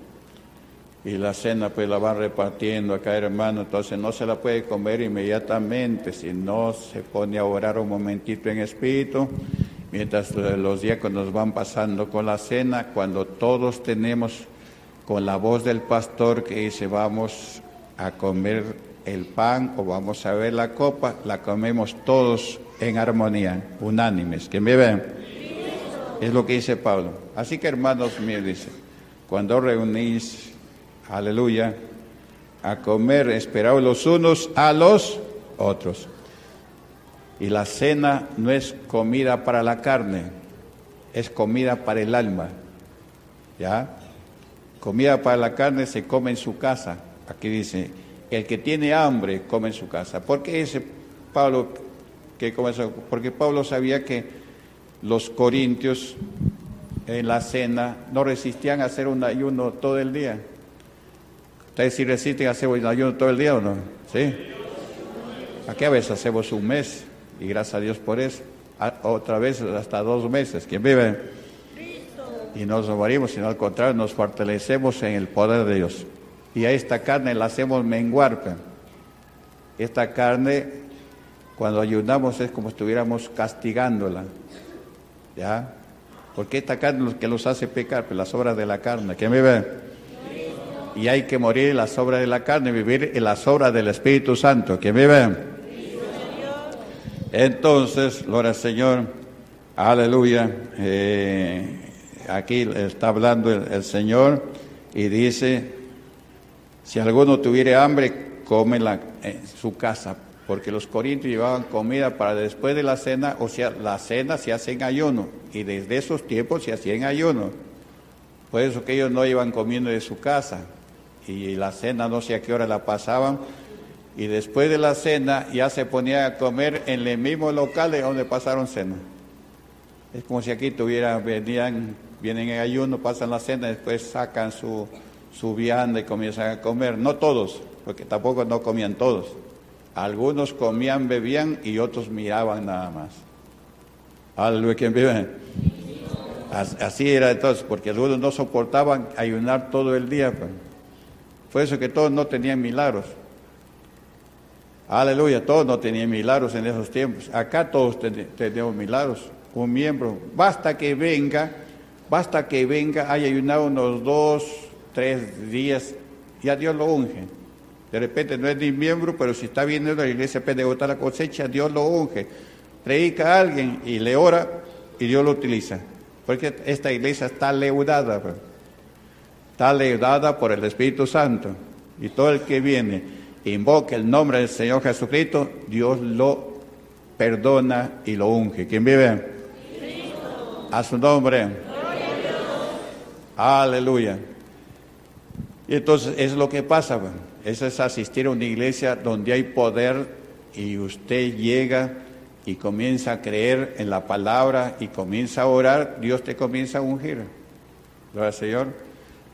y la cena pues la van repartiendo acá hermano, entonces no se la puede comer inmediatamente, si no se pone a orar un momentito en espíritu, mientras los diáconos van pasando con la cena, cuando todos tenemos con la voz del pastor que dice vamos a comer el pan o vamos a ver la copa, la comemos todos en armonía, unánimes. ¿Quién me ve? Es lo que dice Pablo. Así que hermanos míos, dice, cuando reunís aleluya, a comer esperados los unos a los otros. Y la cena no es comida para la carne, es comida para el alma. ¿Ya? Comida para la carne se come en su casa. Aquí dice, el que tiene hambre come en su casa. ¿Por qué dice Pablo que come eso? Porque Pablo sabía que los corintios en la cena no resistían a hacer un ayuno todo el día. ¿Ustedes si resisten hacer ayuno todo el día o no? ¿Sí? Aquí a veces hacemos un mes y gracias a Dios por eso. Otra vez hasta dos meses. ¿Quién vive? Y no nos morimos, sino al contrario, nos fortalecemos en el poder de Dios. Y a esta carne la hacemos menguar. Esta carne, cuando ayunamos, es como si estuviéramos castigándola. ¿Ya? Porque esta carne es lo que los hace pecar, pues las obras de la carne. ¿Quién vive? y hay que morir en las obras de la carne y vivir en las obras del Espíritu Santo. ¿Quién vive? Entonces, gloria al Señor, aleluya. Eh, aquí está hablando el, Señor y dice, si alguno tuviera hambre, come en su casa, porque los corintios llevaban comida para después de la cena, o sea, la cena se hace en ayuno, y desde esos tiempos se hacía en ayuno. Por eso que ellos no iban comiendo de su casa, y la cena no sé a qué hora la pasaban y después de la cena ya se ponía a comer en el mismo local de donde pasaron cena. Es como si aquí tuvieran, venían, vienen en ayuno, pasan la cena, después sacan su, su vianda y comienzan a comer. No todos, porque tampoco no comían todos. Algunos comían, bebían y otros miraban nada más. Aleluya, ¿quién vive? Así era entonces, porque algunos no soportaban ayunar todo el día. Pues. Fue eso que todos no tenían milagros. Aleluya, todos no tenían milagros en esos tiempos. Acá todos tenemos milagros. Un miembro, basta que venga, basta que venga, haya ayunado unos dos, tres días, y a Dios lo unge. De repente no es ni miembro, pero si está viendo la iglesia botar la cosecha, Dios lo unge. Predica a alguien y le ora y Dios lo utiliza. Porque esta iglesia está leudada. Pues está dada por el Espíritu Santo. Y todo el que viene invoca el nombre del Señor Jesucristo, Dios lo perdona y lo unge. ¿Quién vive? A su nombre. Aleluya. Y entonces es lo que pasa, eso es asistir a una iglesia donde hay poder y usted llega y comienza a creer en la palabra y comienza a orar, Dios te comienza a ungir. Gloria Señor.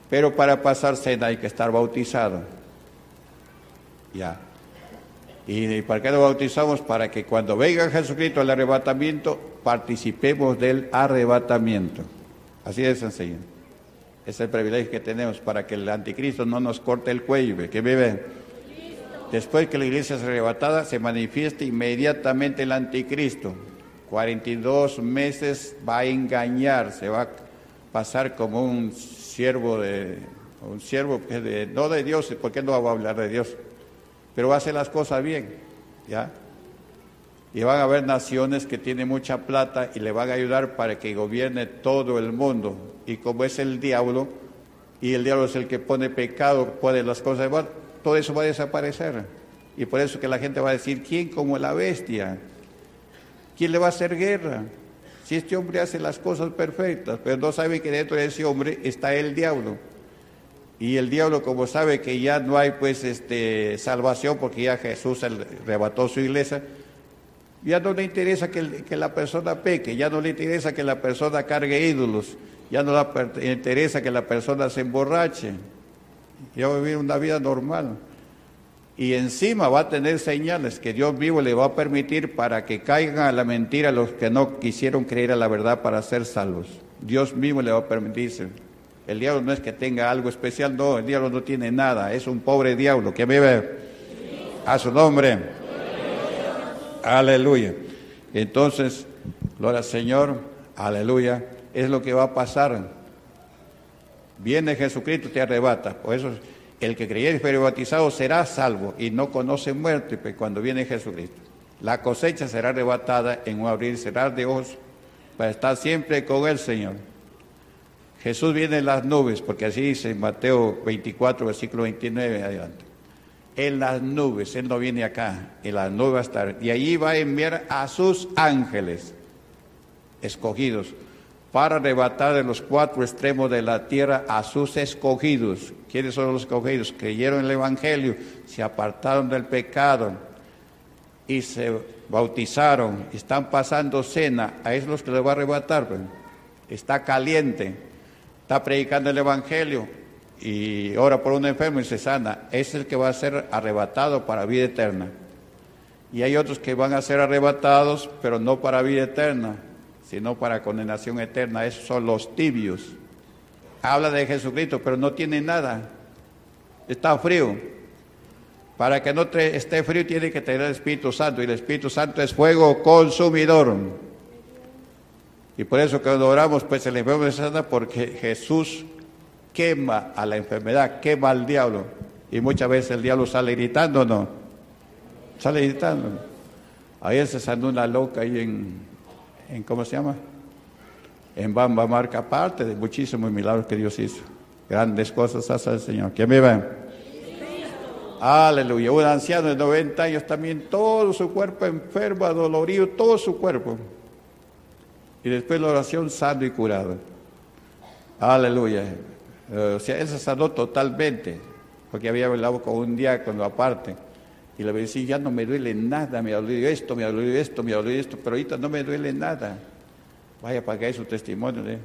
Pero para pasar cena hay que estar bautizado. Ya. ¿Y para qué lo bautizamos? Para que cuando venga Jesucristo al arrebatamiento, participemos del arrebatamiento. Así es sencillo. Es el privilegio que tenemos para que el anticristo no nos corte el cuello. ¿Qué vive? Después que la iglesia es arrebatada, se manifiesta inmediatamente el anticristo. 42 meses va a engañar, se va a pasar como un siervo de, un siervo de, no de Dios, porque no va a hablar de Dios, pero va a hacer las cosas bien, ¿ya? Y van a haber naciones que tienen mucha plata y le van a ayudar para que gobierne todo el mundo. Y como es el diablo, y el diablo es el que pone pecado, pone las cosas todo eso va a desaparecer. Y por eso que la gente va a decir, ¿quién como la bestia? ¿Quién le va a hacer guerra? Si este hombre hace las cosas perfectas, pero no sabe que dentro de ese hombre está el diablo. Y el diablo, como sabe que ya no hay pues este, salvación porque ya Jesús arrebató su iglesia, ya no le interesa que, la persona peque, ya no le interesa que la persona cargue ídolos, ya no le interesa que la persona se emborrache, ya va a vivir una vida normal. Y encima va a tener señales que Dios vivo le va a permitir para que caigan a la mentira los que no quisieron creer a la verdad para ser salvos. Dios mismo le va a permitir. El diablo no es que tenga algo especial, no, el diablo no tiene nada, es un pobre diablo que vive a su nombre. Aleluya. Entonces, gloria al Señor, aleluya, es lo que va a pasar. Viene Jesucristo, te arrebata. Por eso el que creyere y fuere bautizado será salvo y no conoce muerte pues, cuando viene Jesucristo. La cosecha será arrebatada en un abrir y cerrar de ojos para estar siempre con el Señor. Jesús viene en las nubes, porque así dice Mateo 24, versículo 29 adelante. En las nubes, Él no viene acá, en las nubes va a estar. Y allí va a enviar a sus ángeles escogidos para arrebatar de los cuatro extremos de la tierra a sus escogidos. ¿Quiénes son los escogidos? Creyeron el Evangelio, se apartaron del pecado y se bautizaron, están pasando cena, a esos los que les va a arrebatar. Pues. Está caliente, está predicando el Evangelio y ora por un enfermo y se sana. Es el que va a ser arrebatado para vida eterna. Y hay otros que van a ser arrebatados, pero no para vida eterna, sino para condenación eterna. Esos son los tibios. Habla de Jesucristo, pero no tiene nada. Está frío. Para que no esté frío tiene que tener el Espíritu Santo. Y el Espíritu Santo es fuego consumidor. Y por eso cuando oramos, pues el enfermo se sana porque Jesús quema a la enfermedad, quema al diablo. Y muchas veces el diablo sale gritando, ¿no? Sale gritando. Ayer se sanó una loca ahí en, ¿cómo se llama? En Bamba marca parte de muchísimos milagros que Dios hizo. Grandes cosas hace el Señor. ¿Quién me ve? Aleluya. Un anciano de 90 años también, todo su cuerpo enfermo, dolorido, todo su cuerpo. Y después la oración sano y curado. Aleluya. Eh, o sea, él se sanó totalmente, porque había hablado con un diácono aparte. Y le decía, ya no me duele nada, me ha dolido esto, me ha dolido esto, me ha dolido esto, pero ahorita no me duele nada. Vaya para que su testimonio. ¿eh?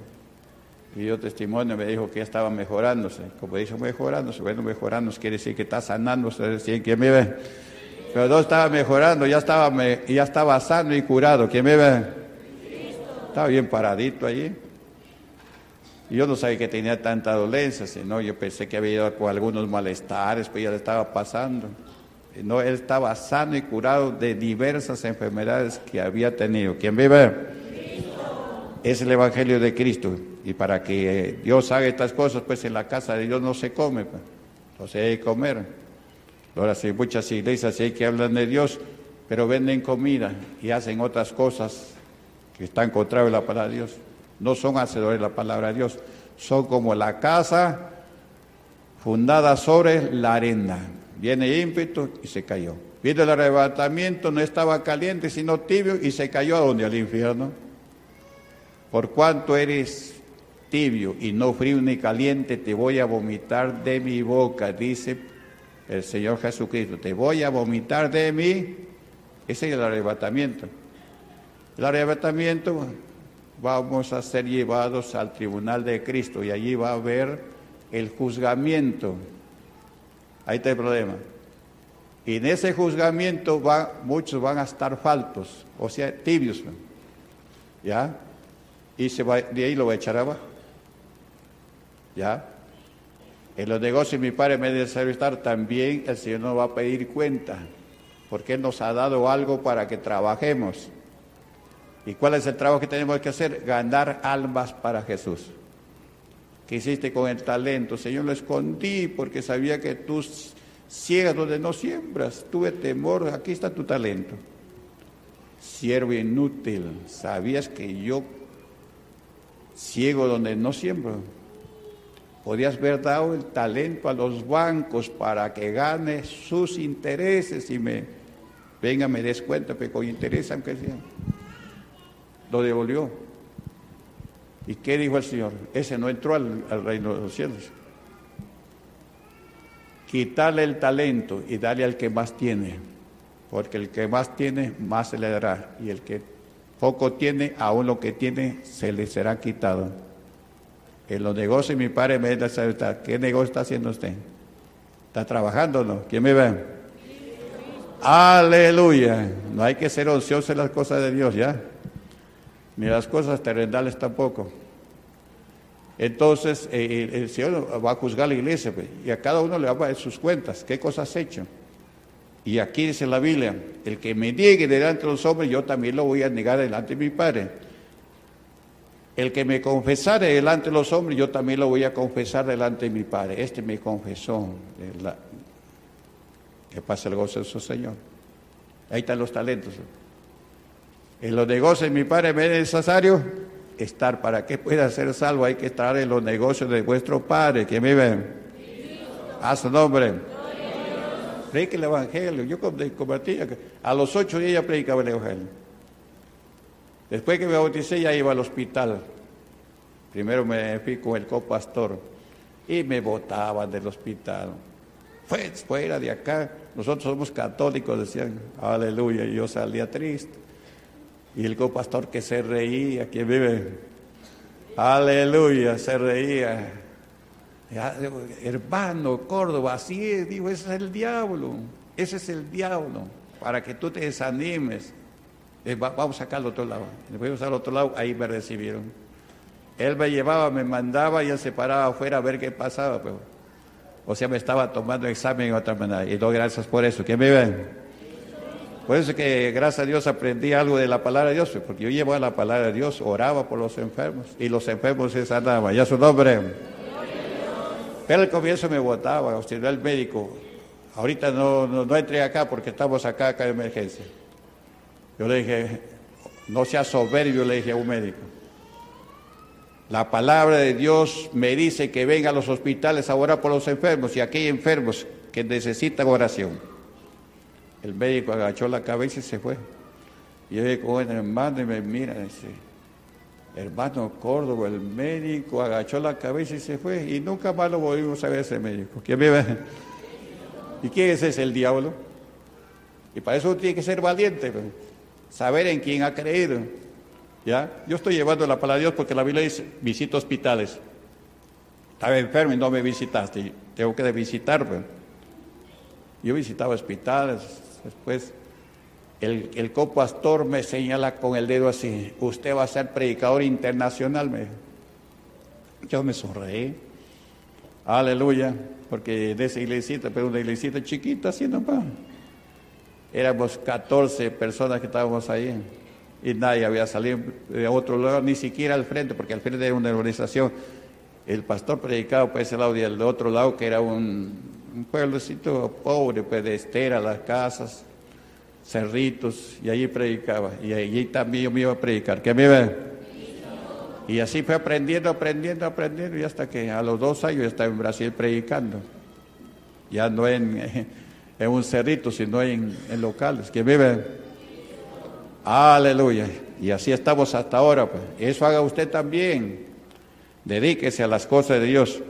Y dio testimonio, me dijo que ya estaba mejorándose. Como dice, mejorándose, bueno, mejorándose quiere decir que está sanándose, ¿quién me ve? Pero no estaba mejorando, ya estaba, ya estaba sano y curado, ¿quién me ve? Estaba bien paradito allí. Y yo no sabía que tenía tanta dolencia, sino yo pensé que había ido con algunos malestares, pues ya le estaba pasando. No, él estaba sano y curado de diversas enfermedades que había tenido. ¿Quién vive? Es el Evangelio de Cristo. Y para que Dios haga estas cosas, pues en la casa de Dios no se come. Pues. Entonces hay que comer. Ahora sí, muchas iglesias hay que hablan de Dios, pero venden comida y hacen otras cosas que están contrarias a la palabra de Dios. No son hacedores de la palabra de Dios. Son como la casa fundada sobre la arena Viene ímpetu y se cayó. Viene el arrebatamiento, no estaba caliente, sino tibio y se cayó a donde? Al infierno. Por cuanto eres tibio y no frío ni caliente, te voy a vomitar de mi boca, dice el Señor Jesucristo. Te voy a vomitar de mí. Ese es el arrebatamiento. El arrebatamiento vamos a ser llevados al tribunal de Cristo y allí va a haber el juzgamiento. Ahí está el problema. Y en ese juzgamiento muchos van a estar faltos, o sea, tibios. ¿Ya? Y se va, de ahí lo va a echar abajo. ¿Ya? En los negocios mi padre me debe estar también el Señor nos va a pedir cuenta, porque Él nos ha dado algo para que trabajemos. ¿Y cuál es el trabajo que tenemos que hacer? Ganar almas para Jesús. ¿Qué hiciste con el talento? Señor, lo escondí porque sabía que tú ciegas donde no siembras. Tuve temor, aquí está tu talento. Siervo inútil, sabías que yo ciego donde no siembro. Podías haber dado el talento a los bancos para que gane sus intereses y me venga, me des cuenta, pero con interés, aunque sea. Lo devolvió. ¿Y qué dijo el Señor? Ese no entró al, al reino de los cielos. Quitarle el talento y darle al que más tiene, porque el que más tiene, más se le dará, y el que poco tiene, aún lo que tiene, se le será quitado. En los negocios, mi padre me dice, ¿qué negocio está haciendo usted? ¿Está trabajando o no? ¿Quién me ve? Aleluya. No hay que ser ocioso en las cosas de Dios, ¿ya? Ni las cosas terrenales tampoco. Entonces, eh, el, Señor va a juzgar a la iglesia pues, y a cada uno le va a dar sus cuentas. ¿Qué cosas has hecho? Y aquí dice la Biblia, el que me niegue delante de los hombres, yo también lo voy a negar delante de mi Padre. El que me confesare delante de los hombres, yo también lo voy a confesar delante de mi Padre. Este me confesó. Que pasa el gozo de su Señor. Ahí están los talentos. En los negocios mi Padre me es necesario estar. Para que pueda ser salvo hay que estar en los negocios de vuestro Padre. ¿Quién vive? A su nombre predique el Evangelio. Yo convertí, a los ocho días ya predicaba el Evangelio. Después que me bauticé ya iba al hospital. Primero me fui con el copastor y me botaban del hospital. Fue fuera de acá. Nosotros somos católicos, decían, aleluya. Y yo salía triste. Y el copastor que se reía, que vive, aleluya, se reía hermano Córdoba, así es, digo, ese es el diablo, ese es el diablo, para que tú te desanimes. Eh, vamos a sacar al otro lado. Después al otro lado, ahí me recibieron. Él me llevaba, me mandaba y él se paraba afuera a ver qué pasaba. Pero, o sea, me estaba tomando examen de otra manera. Y doy gracias por eso. ¿Quién me ven? Por eso que gracias a Dios aprendí algo de la palabra de Dios, porque yo llevaba la palabra de Dios, oraba por los enfermos y los enfermos se sanaban. Ya su nombre. Pero al comienzo me votaba, observé al médico. Ahorita no, no, entré acá porque estamos acá, acá en emergencia. Yo le dije, no sea soberbio, le dije a un médico. La palabra de Dios me dice que venga a los hospitales a orar por los enfermos y aquí hay enfermos que necesitan oración. El médico agachó la cabeza y se fue. Y yo dije, bueno, hermano, y me mira, dice, Hermano Córdoba, el médico, agachó la cabeza y se fue. Y nunca más lo volvimos a ver ese médico. ¿Quién vive? ¿Y quién es ese? El diablo. Y para eso tiene que ser valiente, pues. saber en quién ha creído. ¿Ya? Yo estoy llevando la palabra de Dios porque la Biblia dice, visito hospitales. Estaba enfermo y no me visitaste. Tengo que visitar. Pues. Yo visitaba hospitales, después el, el copastor me señala con el dedo así, usted va a ser predicador internacional, me Yo me sonreí, aleluya, porque de esa iglesita, pero una iglesita chiquita, así nomás. Éramos 14 personas que estábamos ahí y nadie había salido de otro lado, ni siquiera al frente, porque al frente era una organización. El pastor predicaba por ese lado y el otro lado, que era un, un pueblecito pobre, pues de estera, las casas cerritos, y allí predicaba. Y allí también yo me iba a predicar. ¿Qué me iba? Y así fue aprendiendo, aprendiendo, aprendiendo, y hasta que a los dos años estaba en Brasil predicando. Ya no en, en un cerrito, sino en, en locales. ¿Quién vive? Aleluya. Y así estamos hasta ahora. Pues. Eso haga usted también. Dedíquese a las cosas de Dios.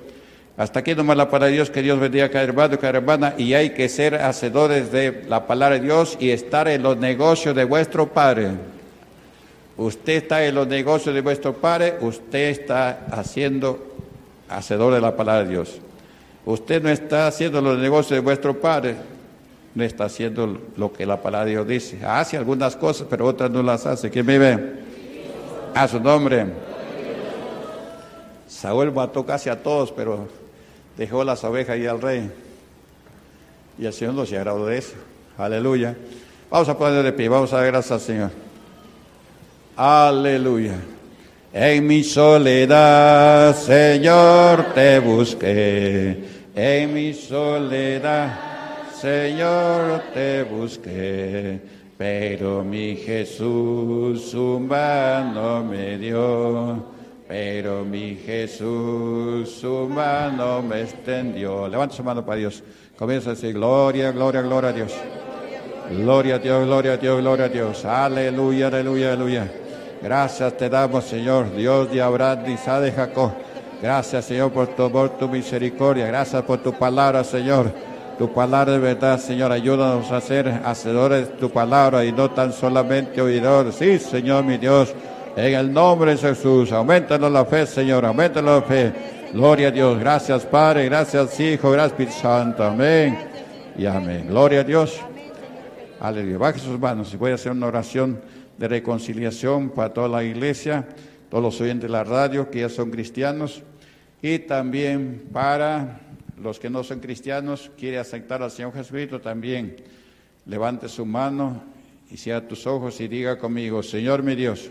Hasta aquí nomás la de Dios, que Dios bendiga a hermano y cada hermana, y hay que ser hacedores de la palabra de Dios y estar en los negocios de vuestro Padre. Usted está en los negocios de vuestro Padre, usted está haciendo hacedor de la palabra de Dios. Usted no está haciendo los negocios de vuestro Padre, no está haciendo lo que la palabra de Dios dice. Hace algunas cosas, pero otras no las hace. ¿Quién vive? A su nombre. Saúl mató casi a todos, pero dejó las ovejas y al rey. Y el Señor no se agradó de eso. Aleluya. Vamos a poner de pie, vamos a dar gracias al Señor. Aleluya. En mi soledad, Señor, te busqué. En mi soledad, Señor, te busqué. Pero mi Jesús su mano me dio. Pero mi Jesús su mano me extendió. Levanta su mano para Dios. Comienza a decir, gloria, gloria, gloria a Dios. Gloria a Dios, gloria a Dios, gloria a Dios. Aleluya, aleluya, aleluya. Gracias te damos, Señor, Dios de Abraham, de Isaac, de Jacob. Gracias, Señor, por tu amor, tu misericordia. Gracias por tu palabra, Señor. Tu palabra de verdad, Señor, ayúdanos a ser hacedores de tu palabra y no tan solamente oidores. Sí, Señor, mi Dios. En el nombre de Jesús, aumentanos la fe, Señor, aumentanos la fe. Gloria a Dios. Gracias, Padre. Gracias, Hijo. Gracias, Espíritu. Amén. Y amén. Gloria a Dios. Aleluya. Baje sus manos y voy a hacer una oración de reconciliación para toda la iglesia, todos los oyentes de la radio que ya son cristianos y también para los que no son cristianos, quiere aceptar al Señor Jesucristo también. Levante su mano y cierra tus ojos y diga conmigo, Señor mi Dios.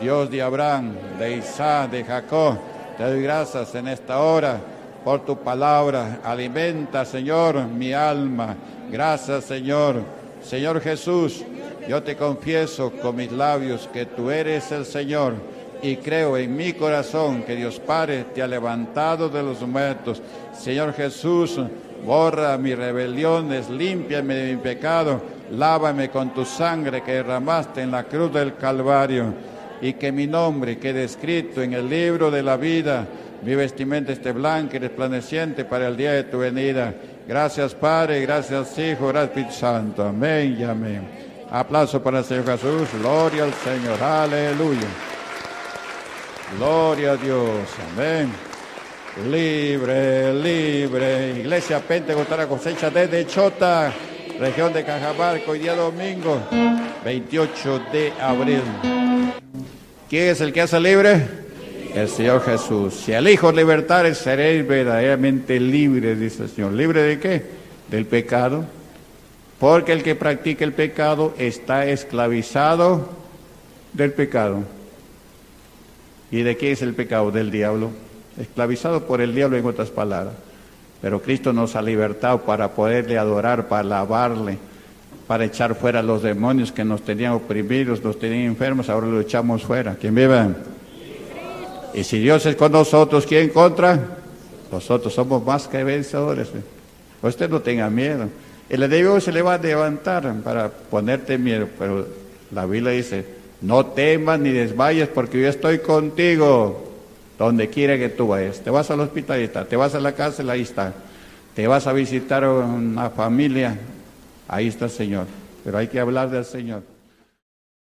Dios de Abraham, de Isaac, de Jacob, te doy gracias en esta hora por tu palabra. Alimenta, Señor, mi alma. Gracias, Señor. Señor Jesús, yo te confieso con mis labios que tú eres el Señor y creo en mi corazón que Dios Padre te ha levantado de los muertos. Señor Jesús, borra mis rebeliones, límpiame de mi pecado, lávame con tu sangre que derramaste en la cruz del Calvario y que mi nombre quede escrito en el libro de la vida. Mi vestimenta esté blanca y resplandeciente para el día de tu venida. Gracias Padre, gracias Hijo, gracias Espíritu Santo. Amén y amén. Aplauso para el Señor Jesús. Gloria al Señor. Aleluya. Gloria a Dios. Amén. Libre, libre. Iglesia Pentecostal cosecha desde Chota, región de Cajamarca, hoy día domingo, 28 de abril. ¿Quién es el que hace libre? El Señor Jesús. Si el Hijo libertare, seréis verdaderamente libres, dice el Señor. ¿Libre de qué? Del pecado. Porque el que practica el pecado está esclavizado del pecado. ¿Y de qué es el pecado? Del diablo. Esclavizado por el diablo en otras palabras. Pero Cristo nos ha libertado para poderle adorar, para alabarle para echar fuera los demonios que nos tenían oprimidos, nos tenían enfermos, ahora los echamos fuera. ¿Quién vive? Y si Dios es con nosotros, ¿quién contra? Nosotros somos más que vencedores. Usted no tenga miedo. El enemigo se le va a levantar para ponerte miedo, pero la Biblia dice, no temas ni desmayes porque yo estoy contigo donde quiera que tú vayas. Te vas al hospital, ahí está. Te vas a la cárcel, ahí está. Te vas a visitar a una familia, Ahí está el Señor. Pero hay que hablar del Señor.